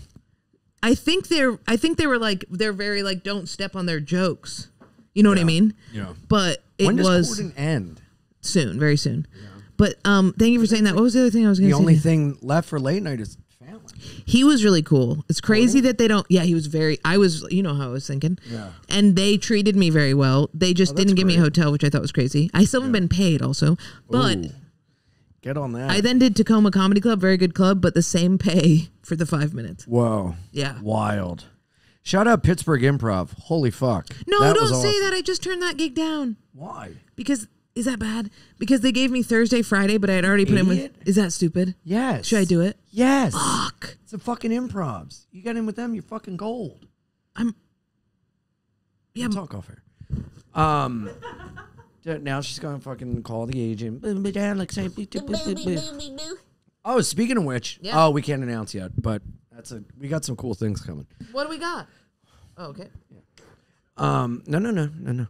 I think they're, I think they were like, they're very like, don't step on their jokes. You know what I mean? Yeah. But it when does was Corden end? soon, very soon. Yeah. But um, thank you for saying that. What was the other thing I was going The to say? The only thing left for late night is family. He was really cool. It's crazy that they don't. Yeah, he was very. I was. You know how I was thinking. Yeah. And they treated me very well. They just Oh, didn't give me a hotel, which I thought was crazy. I still haven't been paid, also. But Ooh. Get on that. I then did Tacoma Comedy Club, very good club, but the same pay for the five minutes. Whoa. Yeah. Wild. Shout out Pittsburgh Improv. Holy fuck. No, That don't say awesome. that. I just turned that gig down Why? because is that bad? Because they gave me Thursday, Friday, but I had already put in with. Is that stupid? Yes. Should I do it? Yes. Fuck. It's a fucking improvs. You get in with them, you're fucking gold. I'm. Yeah, Talk off her. Um. Now she's gonna fucking call the agent. Oh, speaking of which, Yeah. oh, we can't announce yet, but that's a we got some cool things coming. what do we got? Oh, okay. Um, no, no, no, no, no.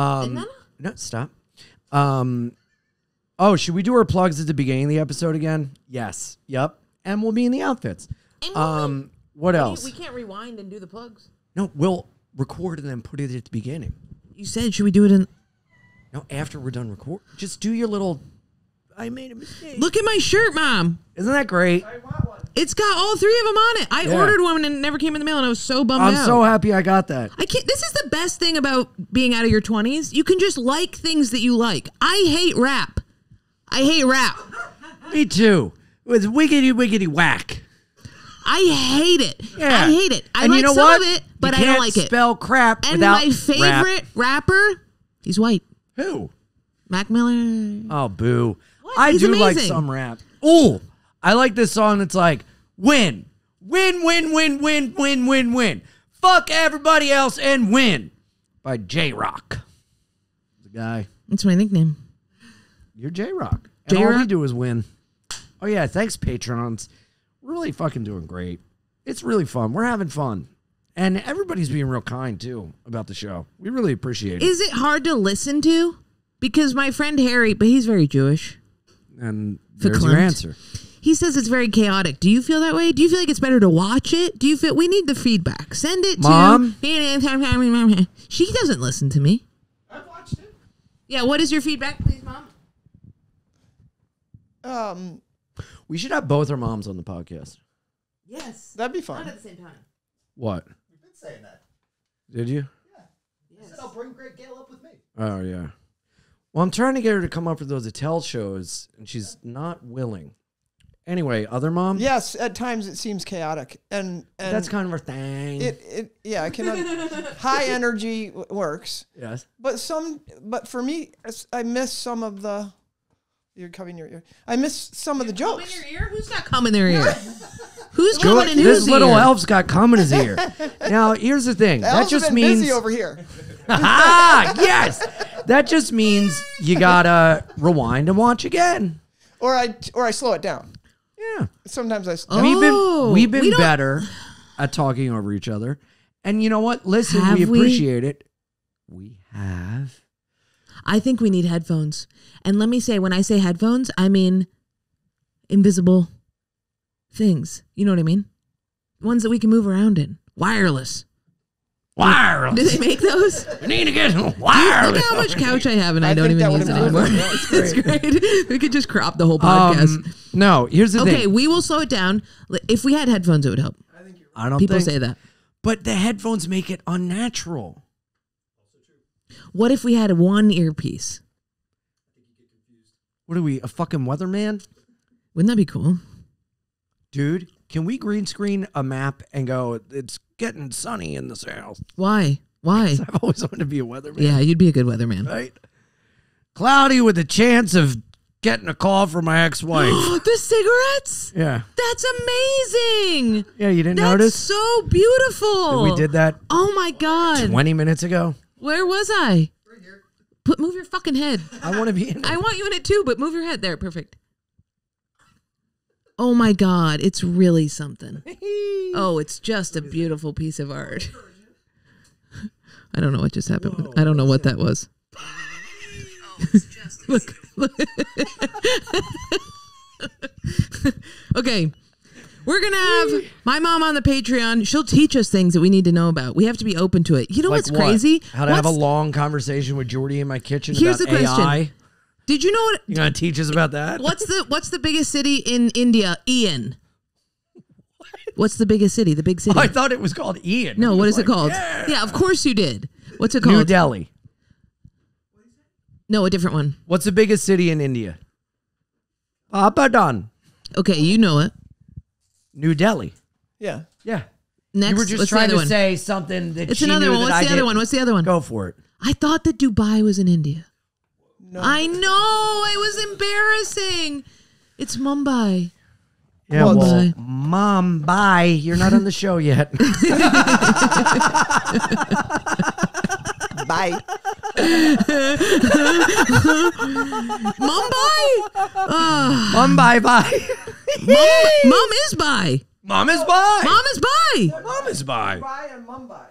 Um, No, no, stop. Um, oh, should we do our plugs at the beginning of the episode again? Yes. Yep. And we'll be in the outfits. Um, what else? We can't rewind and do the plugs. No, we'll record and then put it at the beginning. You said, should we do it in? No, after we're done record, just do your little. I made a mistake. Look at my shirt, mom. Isn't that great? It's got all three of them on it. I Yeah. ordered one and it never came in the mail, and I was so bummed I'm out. so happy I got that. I can't. This is the best thing about being out of your twenties. You can just like things that you like. I hate rap. I hate rap. Me too. With wiggity wiggity whack. I hate it. Yeah. I hate it. I And like you know some what? of it, but You I don't can't like it. Spell crap and without my rap. favorite rapper, he's white. Who? Mac Miller. Oh, boo. What? I He's do like amazing. some rap. Ooh, I like this song that's like, win, win, win, win, win, win, win, win. Fuck everybody else and win by J Rock. The guy. That's my nickname. You're J Rock. And all we J-Rock? do is win. Oh, yeah. Thanks, patrons. We're really fucking doing great. It's really fun. We're having fun. And everybody's being real kind, too, about the show. We really appreciate it. Is it hard to listen to? Because my friend Harry, but he's very Jewish. and there's your answer. He says it's very chaotic. Do you feel that way? Do you feel like it's better to watch it? Do you feel we need the feedback? Send it Mom? to [LAUGHS] She doesn't listen to me. I've watched it. Yeah, what is your feedback, please, mom? Um, We should have both our moms on the podcast. Yes. that'd be fun. the same time. What? You've been saying that. Did you? Yeah. I said I'll bring Greg Gale up with me. Oh yeah. Well, I'm trying to get her to come up for those Attell shows, and she's not willing. Anyway, other mom. Yes, at times it seems chaotic, and and that's kind of her thing. it. It yeah, I cannot. high energy w- works, yes. but some. But for me, I miss some of the. You're covering your ear. I miss some of the Cum in jokes. your ear? Who's got cum in their ear? [LAUGHS] Who's Go- coming in this little ear? elf's got cum in his ear. [LAUGHS] now, here's the thing. that Elves have just been means busy over here. [LAUGHS] ah yes. That just means you gotta rewind and watch again. or I or I slow it down. Yeah. Sometimes I. Oh. We've been we've been we better at talking over each other. And you know what? Listen, Have we we? appreciate it. We have. I think we need headphones. And let me say, when I say headphones, I mean invisible things. You know what I mean? Ones that we can move around in. Wireless. Wireless. Do they make those? I need to get some Look wireless. how much couch I have and I, I don't even use it anymore. improve [LAUGHS] It's great. We could just crop the whole podcast. Um, no, here's the okay, thing. Okay, we will slow it down. If we had headphones, it would help. I don't People think, say that. but the headphones make it unnatural. What if we had one earpiece? What are we, a fucking weatherman? Wouldn't that be cool? Dude, Can we green screen a map and go? It's getting sunny in the south. Why? Why? [LAUGHS] I've always wanted to be a weatherman. Yeah, you'd be a good weatherman. Right. Cloudy with a chance of getting a call from my ex-wife. [GASPS] the cigarettes? yeah. That's amazing. Yeah. You didn't That's notice? so beautiful. we did that Oh my god. 20 minutes ago. Where was I? Right here. Put move your fucking head. I want to be in it. I want you in it too, but move your head there. Perfect. Oh my god, it's really something. [LAUGHS] Oh, it's just a beautiful piece of art. [LAUGHS] I don't know what just happened. I don't know what that was. look, [LAUGHS] look. okay. We're gonna have my mom on the Patreon. She'll teach us things that we need to know about. We have to be open to it. You know Like what's what? crazy? How to have a long conversation with Jordy in my kitchen Here's about the question. AI. Did you know what? You gonna teach us about that? What's the What's the biggest city in India? Ian. What's the biggest city? The big city. I thought it was called Ian. no, what is what was is it called? yeah. Yeah, of course you did. What's it called? New? Delhi. no, a different one. What's the biggest city in India? Papadon. Okay, you know it. New Delhi. Yeah. Yeah. Next, you were just what's trying to one? say something that It's she another knew one. that What's I the other didn't. one? What's the other one? Go for it. I thought that Dubai was in India. No. I know. It was embarrassing. It's Mumbai. Yeah, Well, well, mom, bye. You're not on the show yet. [LAUGHS] Bye. Mumbai? Ah, mom, bye, bye. mom, mom is by. mom is bye. Mom is by. Mom is bye. Dubai and Mumbai.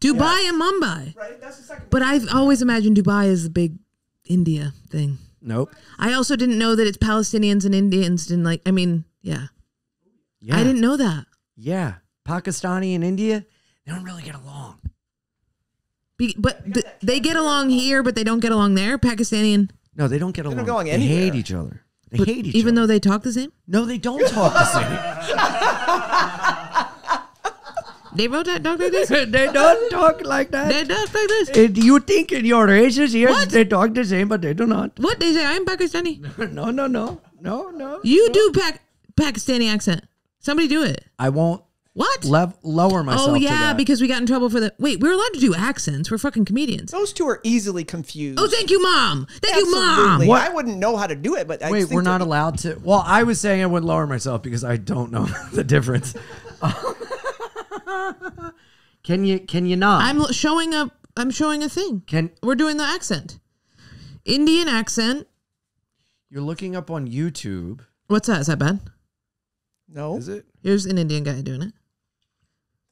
Dubai and Mumbai. Right? That's the second. But I've always imagined Dubai as the big India thing. Nope. I also didn't know that it's Palestinians and Indians didn't like. I mean, yeah, Yeah. I didn't know that. Yeah. Pakistani and India, they don't really get along. Be, but th- they get along here, but they don't get along there. Pakistani and No, they don't get along. don't get along they anywhere. hate each other. They but hate each other. even other. though they talk the same. no, they don't talk the same. [LAUGHS] They both talk like this. [LAUGHS] they don't talk like that. They don't talk like this. Do you think in your races here What? they talk the same, but they do not? What they say? I'm Pakistani. [LAUGHS] no, no, no, no, no. You do Pak- Pakistani accent. Somebody do it. I won't What? lev- lower oh, myself. oh to yeah, that. because we got in trouble for the. Wait, we're allowed to do accents. We're fucking comedians. Those two are easily confused. Oh, thank you, mom. Thank you, mom. Absolutely. What? I wouldn't know how to do it, but I Wait, we're not that- allowed to. Well, I was saying I wouldn't lower myself because I don't know [LAUGHS] the difference. Um, [LAUGHS] can you? Can you not? I'm l- showing a. I'm showing a thing. Can We're doing the accent. Indian accent. you're looking up on YouTube? What's that? Is that bad? No. Is it? Here's an Indian guy doing it.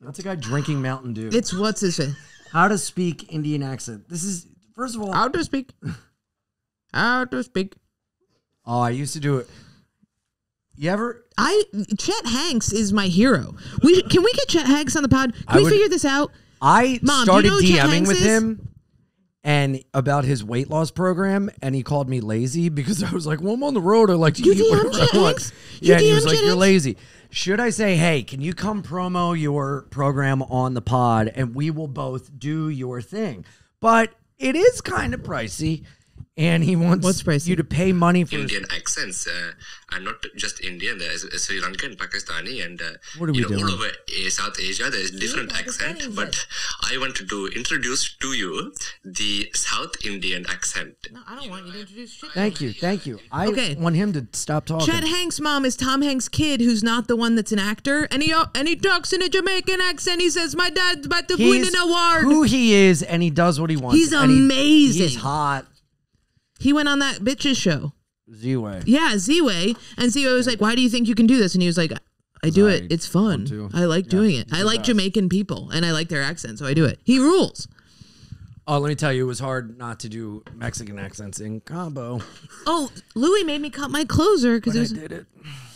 That's a guy drinking Mountain Dew. It's what's his face? How to speak Indian accent. This is first of all. How to speak. [LAUGHS] How to speak. Oh, I used to do it. You ever? I Chet Hanks is my hero. We can we get Chet Hanks on the pod? Can I we would- figure this out? I Mom, do you started know who Chet DMing Hanks with is? him and about his weight loss program, and he called me lazy because I was like, "Well, I'm on the road. I like to You eat DM whatever Chet I want." Hanks? You Yeah, and he DM was like, Chet "You're Hanks? lazy." Should I say, "Hey, can you come promo your program on the pod, and we will both do your thing?" But it is kind of pricey, and he wants What's pricey? you to pay money for. Indian accents uh, and not just Indian. There's uh, Sri Lankan, Pakistani, and uh, What are we you know, doing? all over uh, South Asia. There's different accent, but I wanted to introduce to you the South Indian accent. No, I don't want you to introduce shit. Thank you, thank you. I Okay. want him to stop talking. Chet Hanks' mom is Tom Hanks' kid, who's not the one that's an actor, and he and he talks in a Jamaican accent. He says, "My dad's about to win an award." who he is, and he does what he wants. He's and he- amazing. he's hot. He went on that bitches show. Z-Way. Yeah, Z-Way, and Z-Way was like, "Why do you think you can do this?" And he was like, "I do it. It's fun. to. I like doing it. I like Jamaican people, and I like their accent, so I do it." He rules. Oh, let me tell you, it was hard not to do Mexican accents in combo. Oh, Louis made me cut my closer because But I did it.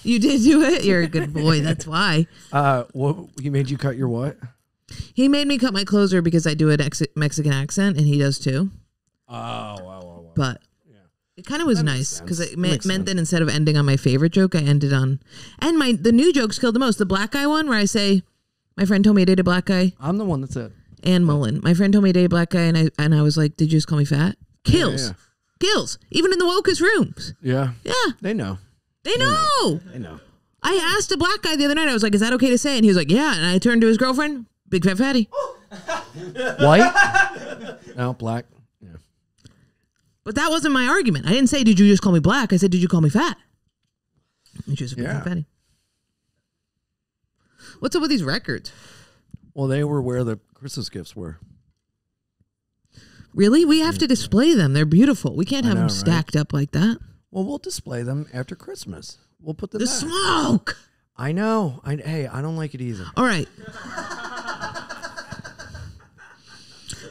you did do it. You're a good boy. That's [LAUGHS] why Uh, what he made you cut your what? he made me cut my closer because I do an ex- Mexican accent, and he does too. Oh, wow, wow, wow. But it kind of was nice because it meant, makes sense. that instead of ending on my favorite joke, I ended on and my the new jokes killed the most. The black guy one where I say, "My friend told me I dated a black guy." I'm the one that said. Ann Mullen. My friend told me I dated a black guy, and I and I was like, "Did you just call me fat?" Kills, kills. Even in the wokest rooms. Yeah, Yeah, they know. they know. They know. I asked a black guy the other night. I was like, "Is that okay to say?" And he was like, "Yeah." And I turned to his girlfriend, big fat fatty. [LAUGHS] White? [LAUGHS] no, black. But that wasn't my argument. I didn't say, "Did you just call me black?" I said, "Did you call me fat?" And she was Yeah. fat fatty. What's up with these records? Well, they were where the Christmas gifts were. Really? We have to display them. They're beautiful. We can't have know, them right? stacked up like that. Well, we'll display them after Christmas. We'll put them The back. smoke. I know. I hey, I don't like it either. All right.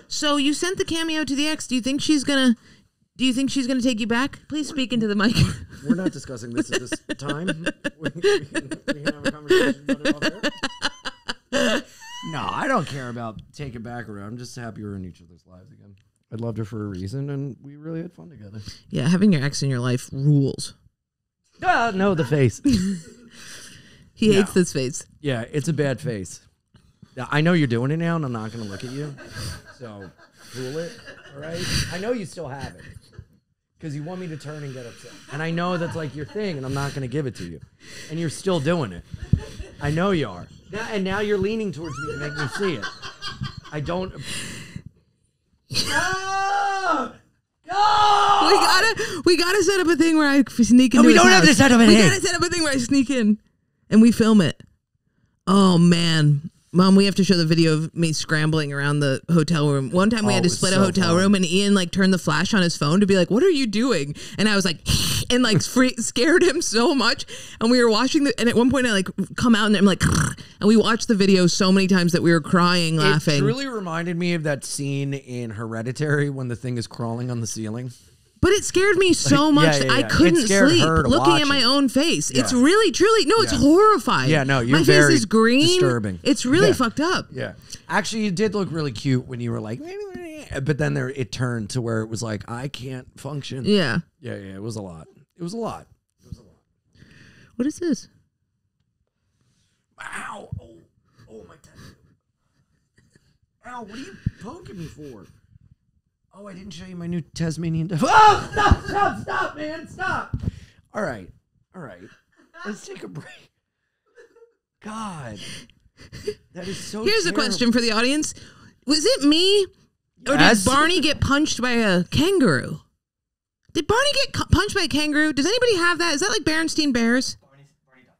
So you sent the cameo to the ex. Do you think she's gonna? Do you think she's gonna take you back? Please speak into the mic. We're not discussing this at this time. [LAUGHS] We, we can, we can have a conversation about it off air. No, I don't care about taking back her. I'm just happy we're in each other's lives again. I loved her for a reason, and we really had fun together. yeah, having your ex in your life rules. Ah, no, the face. [LAUGHS] He hates this face. Yeah, it's a bad face. Now, I know you're doing it now, and I'm not going to look at you. So, fool it, all right? I know you still have it because you want me to turn and get upset. And I know that's like your thing, and I'm not going to give it to you. And you're still doing it. I know you are. Now, and now you're leaning towards me to make me see it. I don't. No! No! [LAUGHS] We gotta, we gotta set up a thing where I sneak No, we his don't have house. to set up a We thing. gotta set up a thing where I sneak in, and we film it. Oh man, mom, we have to show the video of me scrambling around the hotel room. One time we Oh, had to oh, was split a hotel fun. room, and Ian like turned the flash on his phone to be like, "What are you doing?" And I was like, [LAUGHS] and like free- scared him so much. And we were watching the, and at one point I like come out and I'm like, [LAUGHS] and we watched the video so many times that we were crying, laughing. It truly reminded me of that scene in Hereditary when the thing is crawling on the ceiling. But it scared me so Like, much yeah, that yeah, I couldn't sleep looking at my it. own face. It's really, truly no, it's Yeah. horrifying. Yeah, no, you're my very face is green. disturbing. It's really Yeah. fucked up. Yeah. Actually, you did look really cute when you were like, but then there it turned to where it was like, I can't function. Yeah. Yeah, yeah. It was a lot. It was a lot. What is this? Ow. Oh, oh my god! Ow, what are you poking me for? Oh, I didn't show you my new Tasmanian devil. Oh, stop, stop, stop, man. Stop. All right. All right. Let's take a break. God. That is so Here's a question for the audience: Was it me, or Yes. did Barney get punched by a kangaroo? Did Barney get cu- punched by a kangaroo? Does anybody have that? Is that like Berenstein Bears? Barney,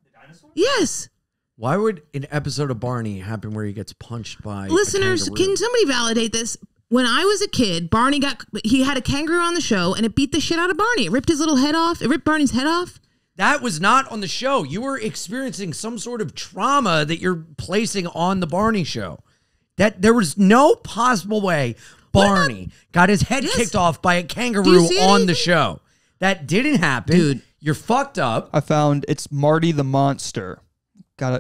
the dinosaur. Yes. Why would an episode of Barney happen where he gets punched by a Listeners, kangaroo? can somebody validate this? When I was a kid, Barney got he had a kangaroo on the show and it beat the shit out of Barney. It ripped his little head off. It ripped Barney's head off. That was not on the show. You were experiencing some sort of trauma that you're placing on the Barney show. That there was no possible way Barney got his head Yes. kicked off by a kangaroo you see on the show. That didn't happen. Dude. You're fucked up. I found it's Marty the monster got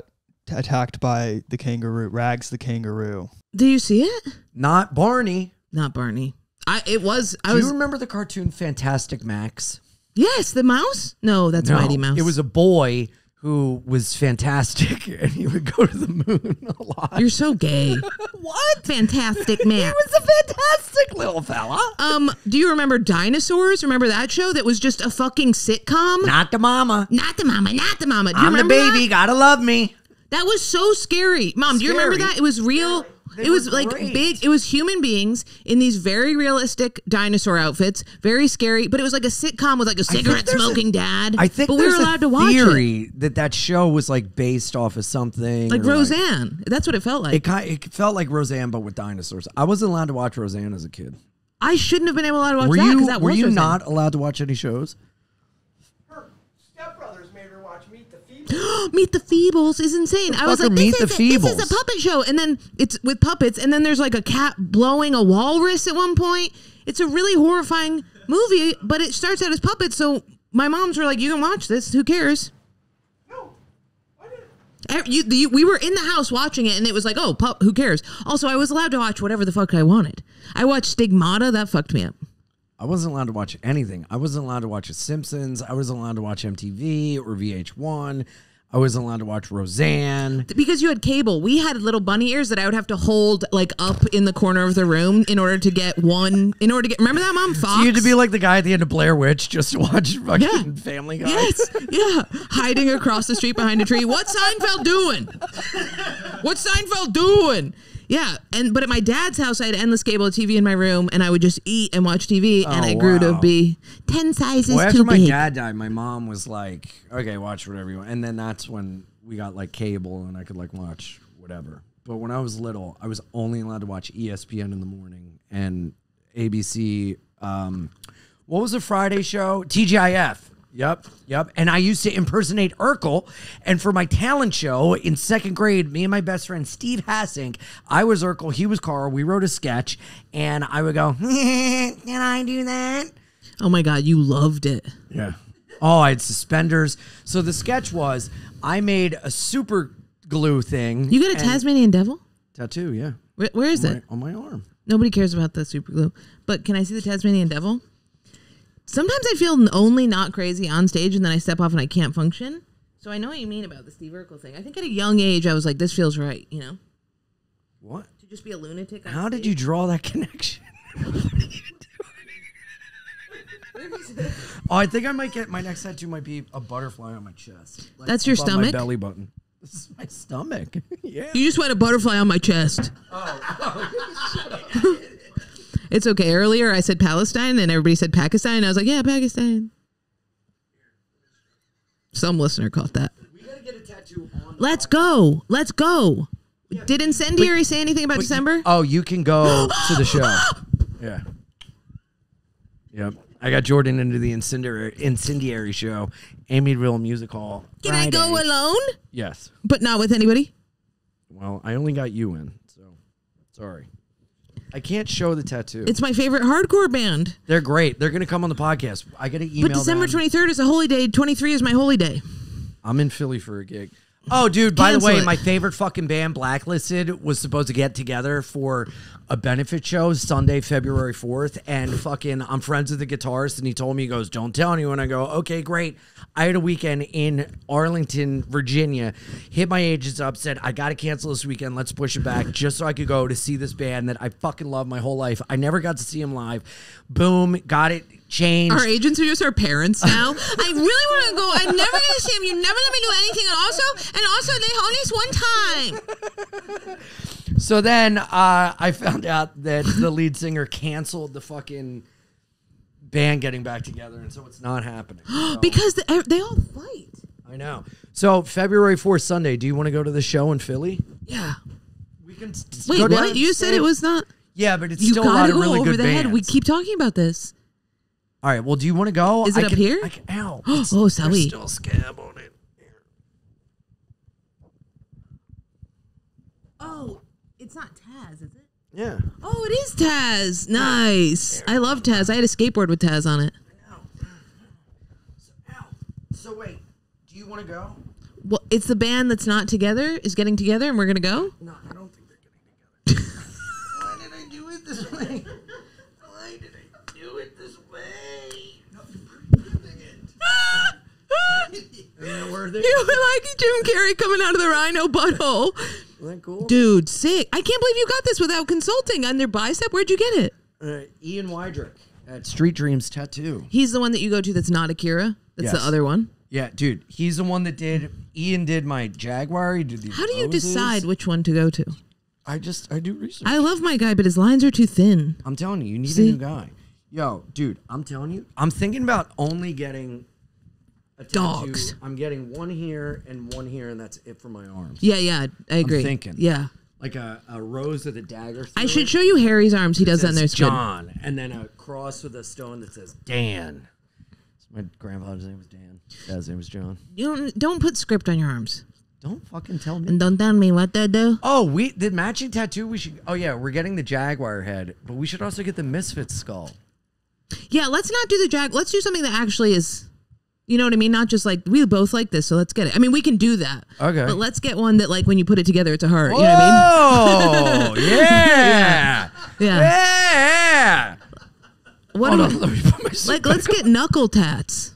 a- attacked by the kangaroo, Rags the kangaroo. Do you see it? Not Barney. Not Barney. I it was I Do was you remember the cartoon Fantastic Max? Yes, the mouse? No, that's Mighty Mouse. It was a boy who was fantastic [LAUGHS] and he would go to the moon a lot. You're so gay. [LAUGHS] what? Fantastic [LAUGHS] man. He was a fantastic little fella. Um, do you remember Dinosaurs? Remember that show that was just a fucking sitcom? Not the mama. Not the mama, not the mama. Do you I'm the remember baby. Gotta love me. That was so scary. Mom, do you remember Scary. that? It was real. They it was like great. big. It was human beings in these very realistic dinosaur outfits, very scary. But it was like a sitcom with like a cigarette there's a- smoking dad. I think but we were allowed a to watch it, theory that that show was like based off of something like Roseanne. That's what it felt like. It kind it felt like Roseanne, but with dinosaurs. I wasn't allowed to watch Roseanne as a kid. I shouldn't have been able to watch were that you? that were you Roseanne. not allowed to watch any shows? Her stepbrothers made her watch Meet the Feebles. Meet the Feebles is insane. I was like, are this Meet is, a, this is a puppet show, and then it's with puppets, and then there's like a cat blowing a walrus at one point. It's a really horrifying movie, but it starts out as puppets. So my moms were like, "You can watch this. Who cares?" No, I. Eh, You, we were in the house watching it, and it was like, "Oh, pup, who cares?" Also, I was allowed to watch whatever the fuck I wanted. I watched Stigmata. That fucked me up. I wasn't allowed to watch anything. I wasn't allowed to watch The Simpsons. I wasn't allowed to watch MTV or VH1. I wasn't allowed to watch Roseanne. Because you had cable, we had little bunny ears that I would have to hold like up in the corner of the room in order to get one. In order to get, remember that mom Fox? So you had to be like the guy at the end of Blair Witch just to watch fucking Family Guy. Yes, yeah, hiding across the street behind a tree. What's Seinfeld doing? What's Seinfeld doing? Yeah, and but at my dad's house, I had endless cable TV in my room, and I would just eat and watch TV, and Oh, I grew to be ten sizes Well, after my big. dad died, my mom was like, "Okay, watch whatever you want," and then that's when we got like cable and I could like watch whatever. But when I was little, I was only allowed to watch ESPN in the morning and ABC. Um, what was the Friday show? TGIF. Yep, yep. And I used to impersonate Urkel. And for my talent show in second grade, me and my best friend Steve Hassink, I was Urkel, he was Carl. We wrote a sketch, and I would go, [LAUGHS] "Can I do that?" Oh my god, you loved it. Yeah. Oh, I had suspenders. So the sketch was I made a super glue thing. You got a and- Tasmanian devil? tattoo, yeah. Where, where is on it? My, on my arm. Nobody cares about the super glue. But can I see the Tasmanian devil? Sometimes I feel only not crazy on stage, and then I step off and I can't function. So I know what you mean about the Steve Urkel thing. I think at a young age, I was like, "This feels right," you know, What? to just be a lunatic. How did you draw that [LAUGHS] connection? [LAUGHS] oh, I think I might get my next tattoo might be a butterfly on my chest. like That's your stomach? My belly button. This is my stomach. [LAUGHS] yeah. You just went a butterfly on my chest. Oh. Oh, it's okay. Earlier, I said Palestine, and everybody said Pakistan. I was like, "Yeah, Pakistan." Some listener caught that. Let's go. Let's go. Did Incendiary say anything about December? Oh, you can go to the show. [GASPS] Yeah. Yep. I got Jordan into the incendiary, incendiary show, Amityville Music Hall. Can I go Friday. alone? Yes. But not with anybody? Well, I only got you in, so sorry. I can't show the tattoo. It's my favorite hardcore band. They're great. They're gonna come on the podcast. I got to email. But December 23rd is a holy day. 23 is my holy day. I'm in Philly for a gig. Oh, dude! By Cancel the way, it. my favorite fucking band, Blacklisted, was supposed to get together for a benefit show Sunday, February fourth, and fucking, I'm friends with the guitarist, and he told me, he goes, "Don't tell anyone." I go, "Okay, great." I had a weekend in Arlington, Virginia. Hit my agents up, said, "I got to cancel this weekend. Let's push it back, just so I could go to see this band that I fucking love my whole life. I never got to see him live. Boom, got it changed. Our agents are just our parents now. [LAUGHS] I really want to go. I'm never going to see them. You never let me do anything. And also, and also, they only one time. So then uh, I found out that the lead singer canceled the fucking band getting back together, and so it's not happening. [GASPS] So, because the, they all fight. I know. So February fourth, Sunday. Do you want to go to the show in Philly? Yeah. We can s- Wait, go down what? You said it was not. Yeah, but it's You still a lot gotta of go really over good the bands. head. We keep talking about this. All right. Well, do you want to go? Is it up can- here? I can, ow. [GASPS] Oh, there's. Still scab on it. Oh, it's not Taz, is it? Yeah. Oh, it is Taz. Nice. I love Taz. I had a skateboard with Taz on it. Ow. So wait. Do you want to go? Well, it's the band that's not together is getting together, and we're gonna go. No, I don't think they're getting together. Why did I do it this way? Why did I do it this way? Isn't it worth [LAUGHS] it? You were like Jim Carrey coming out of the rhino butthole. Isn't that cool? Dude, sick. I can't believe you got this without consulting on their bicep. Where'd you get it? Uh, Ian Wydrick at Street Dreams Tattoo. He's the one that you go to that's not Akira. That's Yes. the other one. Yeah, dude, he's the one that did. Ian did my Jaguar. He did these. How do you roses. decide which one to go to? I just I do research. I love my guy, but his lines are too thin. I'm telling you, you need a new guy. Yo, dude, I'm telling you, I'm thinking about only getting Dogs. I'm getting one here and one here, and that's it for my arms. Yeah, yeah, I agree. thinking. Yeah. Like a, a rose with a dagger. I should show you Harry's arms. He does that in there. It's good. John, and then a cross with a stone that says Dan. My grandfather's name was Dan. Dad's name was John. You don't don't put script on your arms. Don't fucking tell me. And don't tell me what to do. Oh, we the matching tattoo. We should. Oh yeah, we're getting the jaguar head, but we should also get the misfit skull. Yeah, let's not do the jag. Let's do something that actually is, you know what I mean? Not just like we both like this, so let's get it. I mean, we can do that. Okay. But let's get one that like when you put it together, it's a heart. You know what I mean? Oh [LAUGHS] yeah. Yeah. yeah. What Hold on, let me put my like let's get knuckle tats.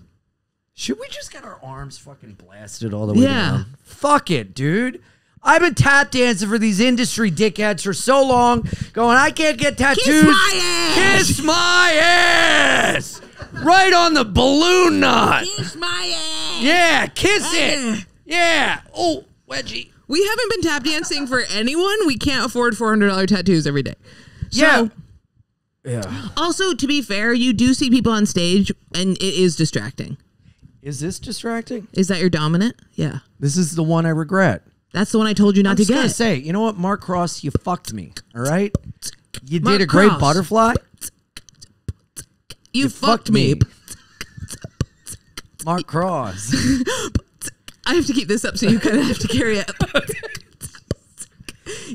Should we just get our arms fucking blasted all the way Yeah. down? Fuck it, dude. I've been tap dancing for these industry dickheads for so long, going, I can't get tattoos. Kiss my ass. Kiss my ass! Right on the balloon knot. Kiss my ass. Yeah, kiss it. Yeah. Oh, wedgie. We haven't been tap dancing for anyone. We can't afford four hundred dollar tattoos every day. So, Yeah. Yeah. Also, to be fair, you do see people on stage, and it is distracting. Is this distracting? Is that your dominant? Yeah, This is the one I regret. that's the one I told you not I'm to just gonna get. say, you know what, Mark Cross, you fucked me. All right, you Mark did a great Cross. butterfly. You, fucked, me. Mark Cross. I have to keep this up, so you kind of have to carry it.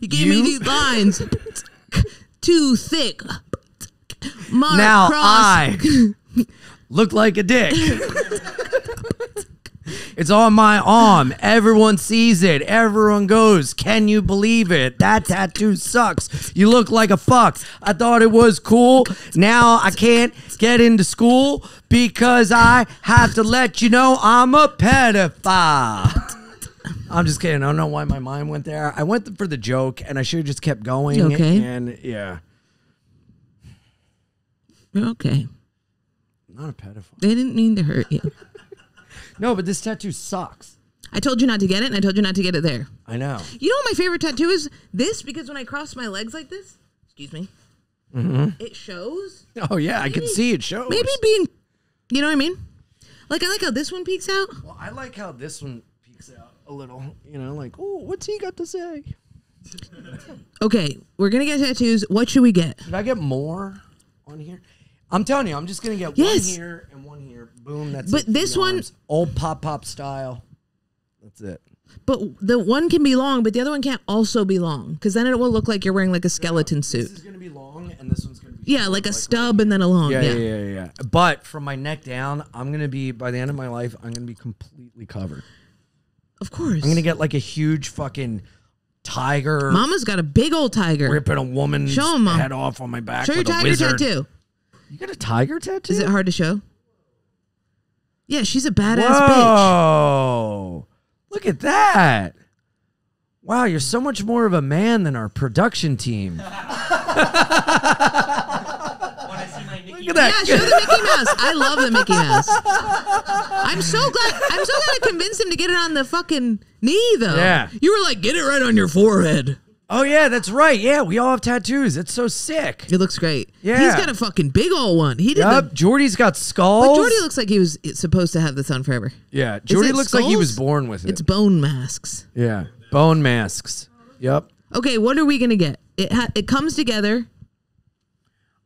you gave me these lines too thick. Mark now Cross. I look like a dick. [LAUGHS] it's on my arm. Everyone sees it. Everyone goes, Can you believe it? That tattoo sucks. You look like a fuck. I thought it was cool. Now I can't get into school because I have to let you know I'm a pedophile. I'm just kidding. I don't know why my mind went there. I went for the joke and I should have just kept going. Okay. And yeah, Okay, not a pedophile. they didn't mean to hurt you. No, but this tattoo sucks. I told you not to get it, and I told you not to get it there. I know. You know what my favorite tattoo is? This because when I cross my legs like this, excuse me, mm-hmm. it shows. Oh yeah, I can see it shows. Maybe being, you know what I mean? Like I like how this one peeks out. Well, I like how this one peeks out a little. You know, like, oh, what's he got to say? Okay, we're gonna get tattoos. What should we get? Did I get more on here? I'm telling you, I'm just gonna get Yes. one here and one. Boom. That's But it this one- old pop pop style. That's it. But the one can be long, but the other one can't also be long because then it will look like you're wearing like a skeleton This suit. This is gonna be long, and this one's gonna be. Yeah, like a stub and then a long. Yeah, Yeah, yeah, yeah, yeah. But from my neck down, I'm gonna be by the end of my life, I'm gonna be completely covered. of course. I'm gonna get like a huge fucking tiger Mama's got a big old tiger. ripping a woman's Show Mom. head off on my back. Show your tiger tattoo. You got a tiger tattoo? Is it hard to show? Yeah, she's a badass bitch. Whoa! Look at that! Wow, you're so much more of a man than our production team. [LAUGHS] Look at that. Yeah, show the Mickey [LAUGHS] Mouse. I love the Mickey Mouse. I'm so glad. I'm so glad I convinced him to get it on the fucking knee, though. Yeah. you were like, get it right on your forehead. Oh yeah, that's right. Yeah, we all have tattoos. It's so sick. It looks great. Yeah. he's got a fucking big old one. He did Yep. the. Jordy's got skulls. But Jordy looks like he was supposed to have this on forever. yeah, Jordy looks like he was born with it. It's bone masks. yeah, bone masks. Yep. Okay, what are we gonna get? It ha- it comes together.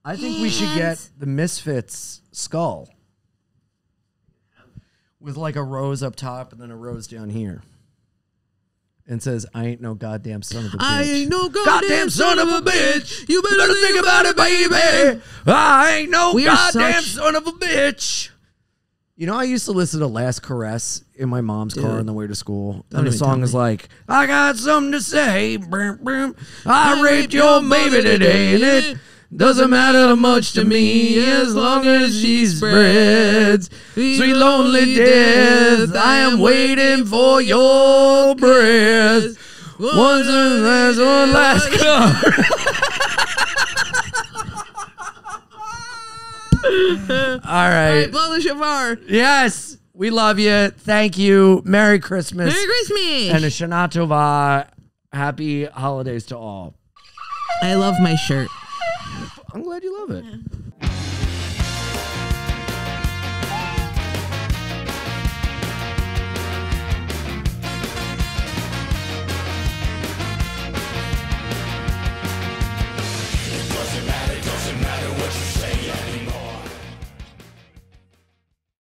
I think we should get the Misfits skull with like a rose up top and then a rose down here. And says, "I ain't no goddamn son of a bitch." I ain't no goddamn, goddamn son of a bitch. You better, Better think about it, baby. I ain't no We goddamn son of a bitch. You know, I used to listen to Last Caress in my mom's car on the way to school. Don't and the song is like, I got something to say. Brum, brum. I I raped raped your baby today, and it doesn't matter much to me as long as she spreads. Sweet lonely death, I am waiting for your breath. Once and last one last car. All [LAUGHS] All right. right, blow the shofar. Yes, we love you. Thank you. Merry Christmas. Merry Christmas. And a Shana Tova. Happy holidays to all. I love my shirt. I'm glad you love it.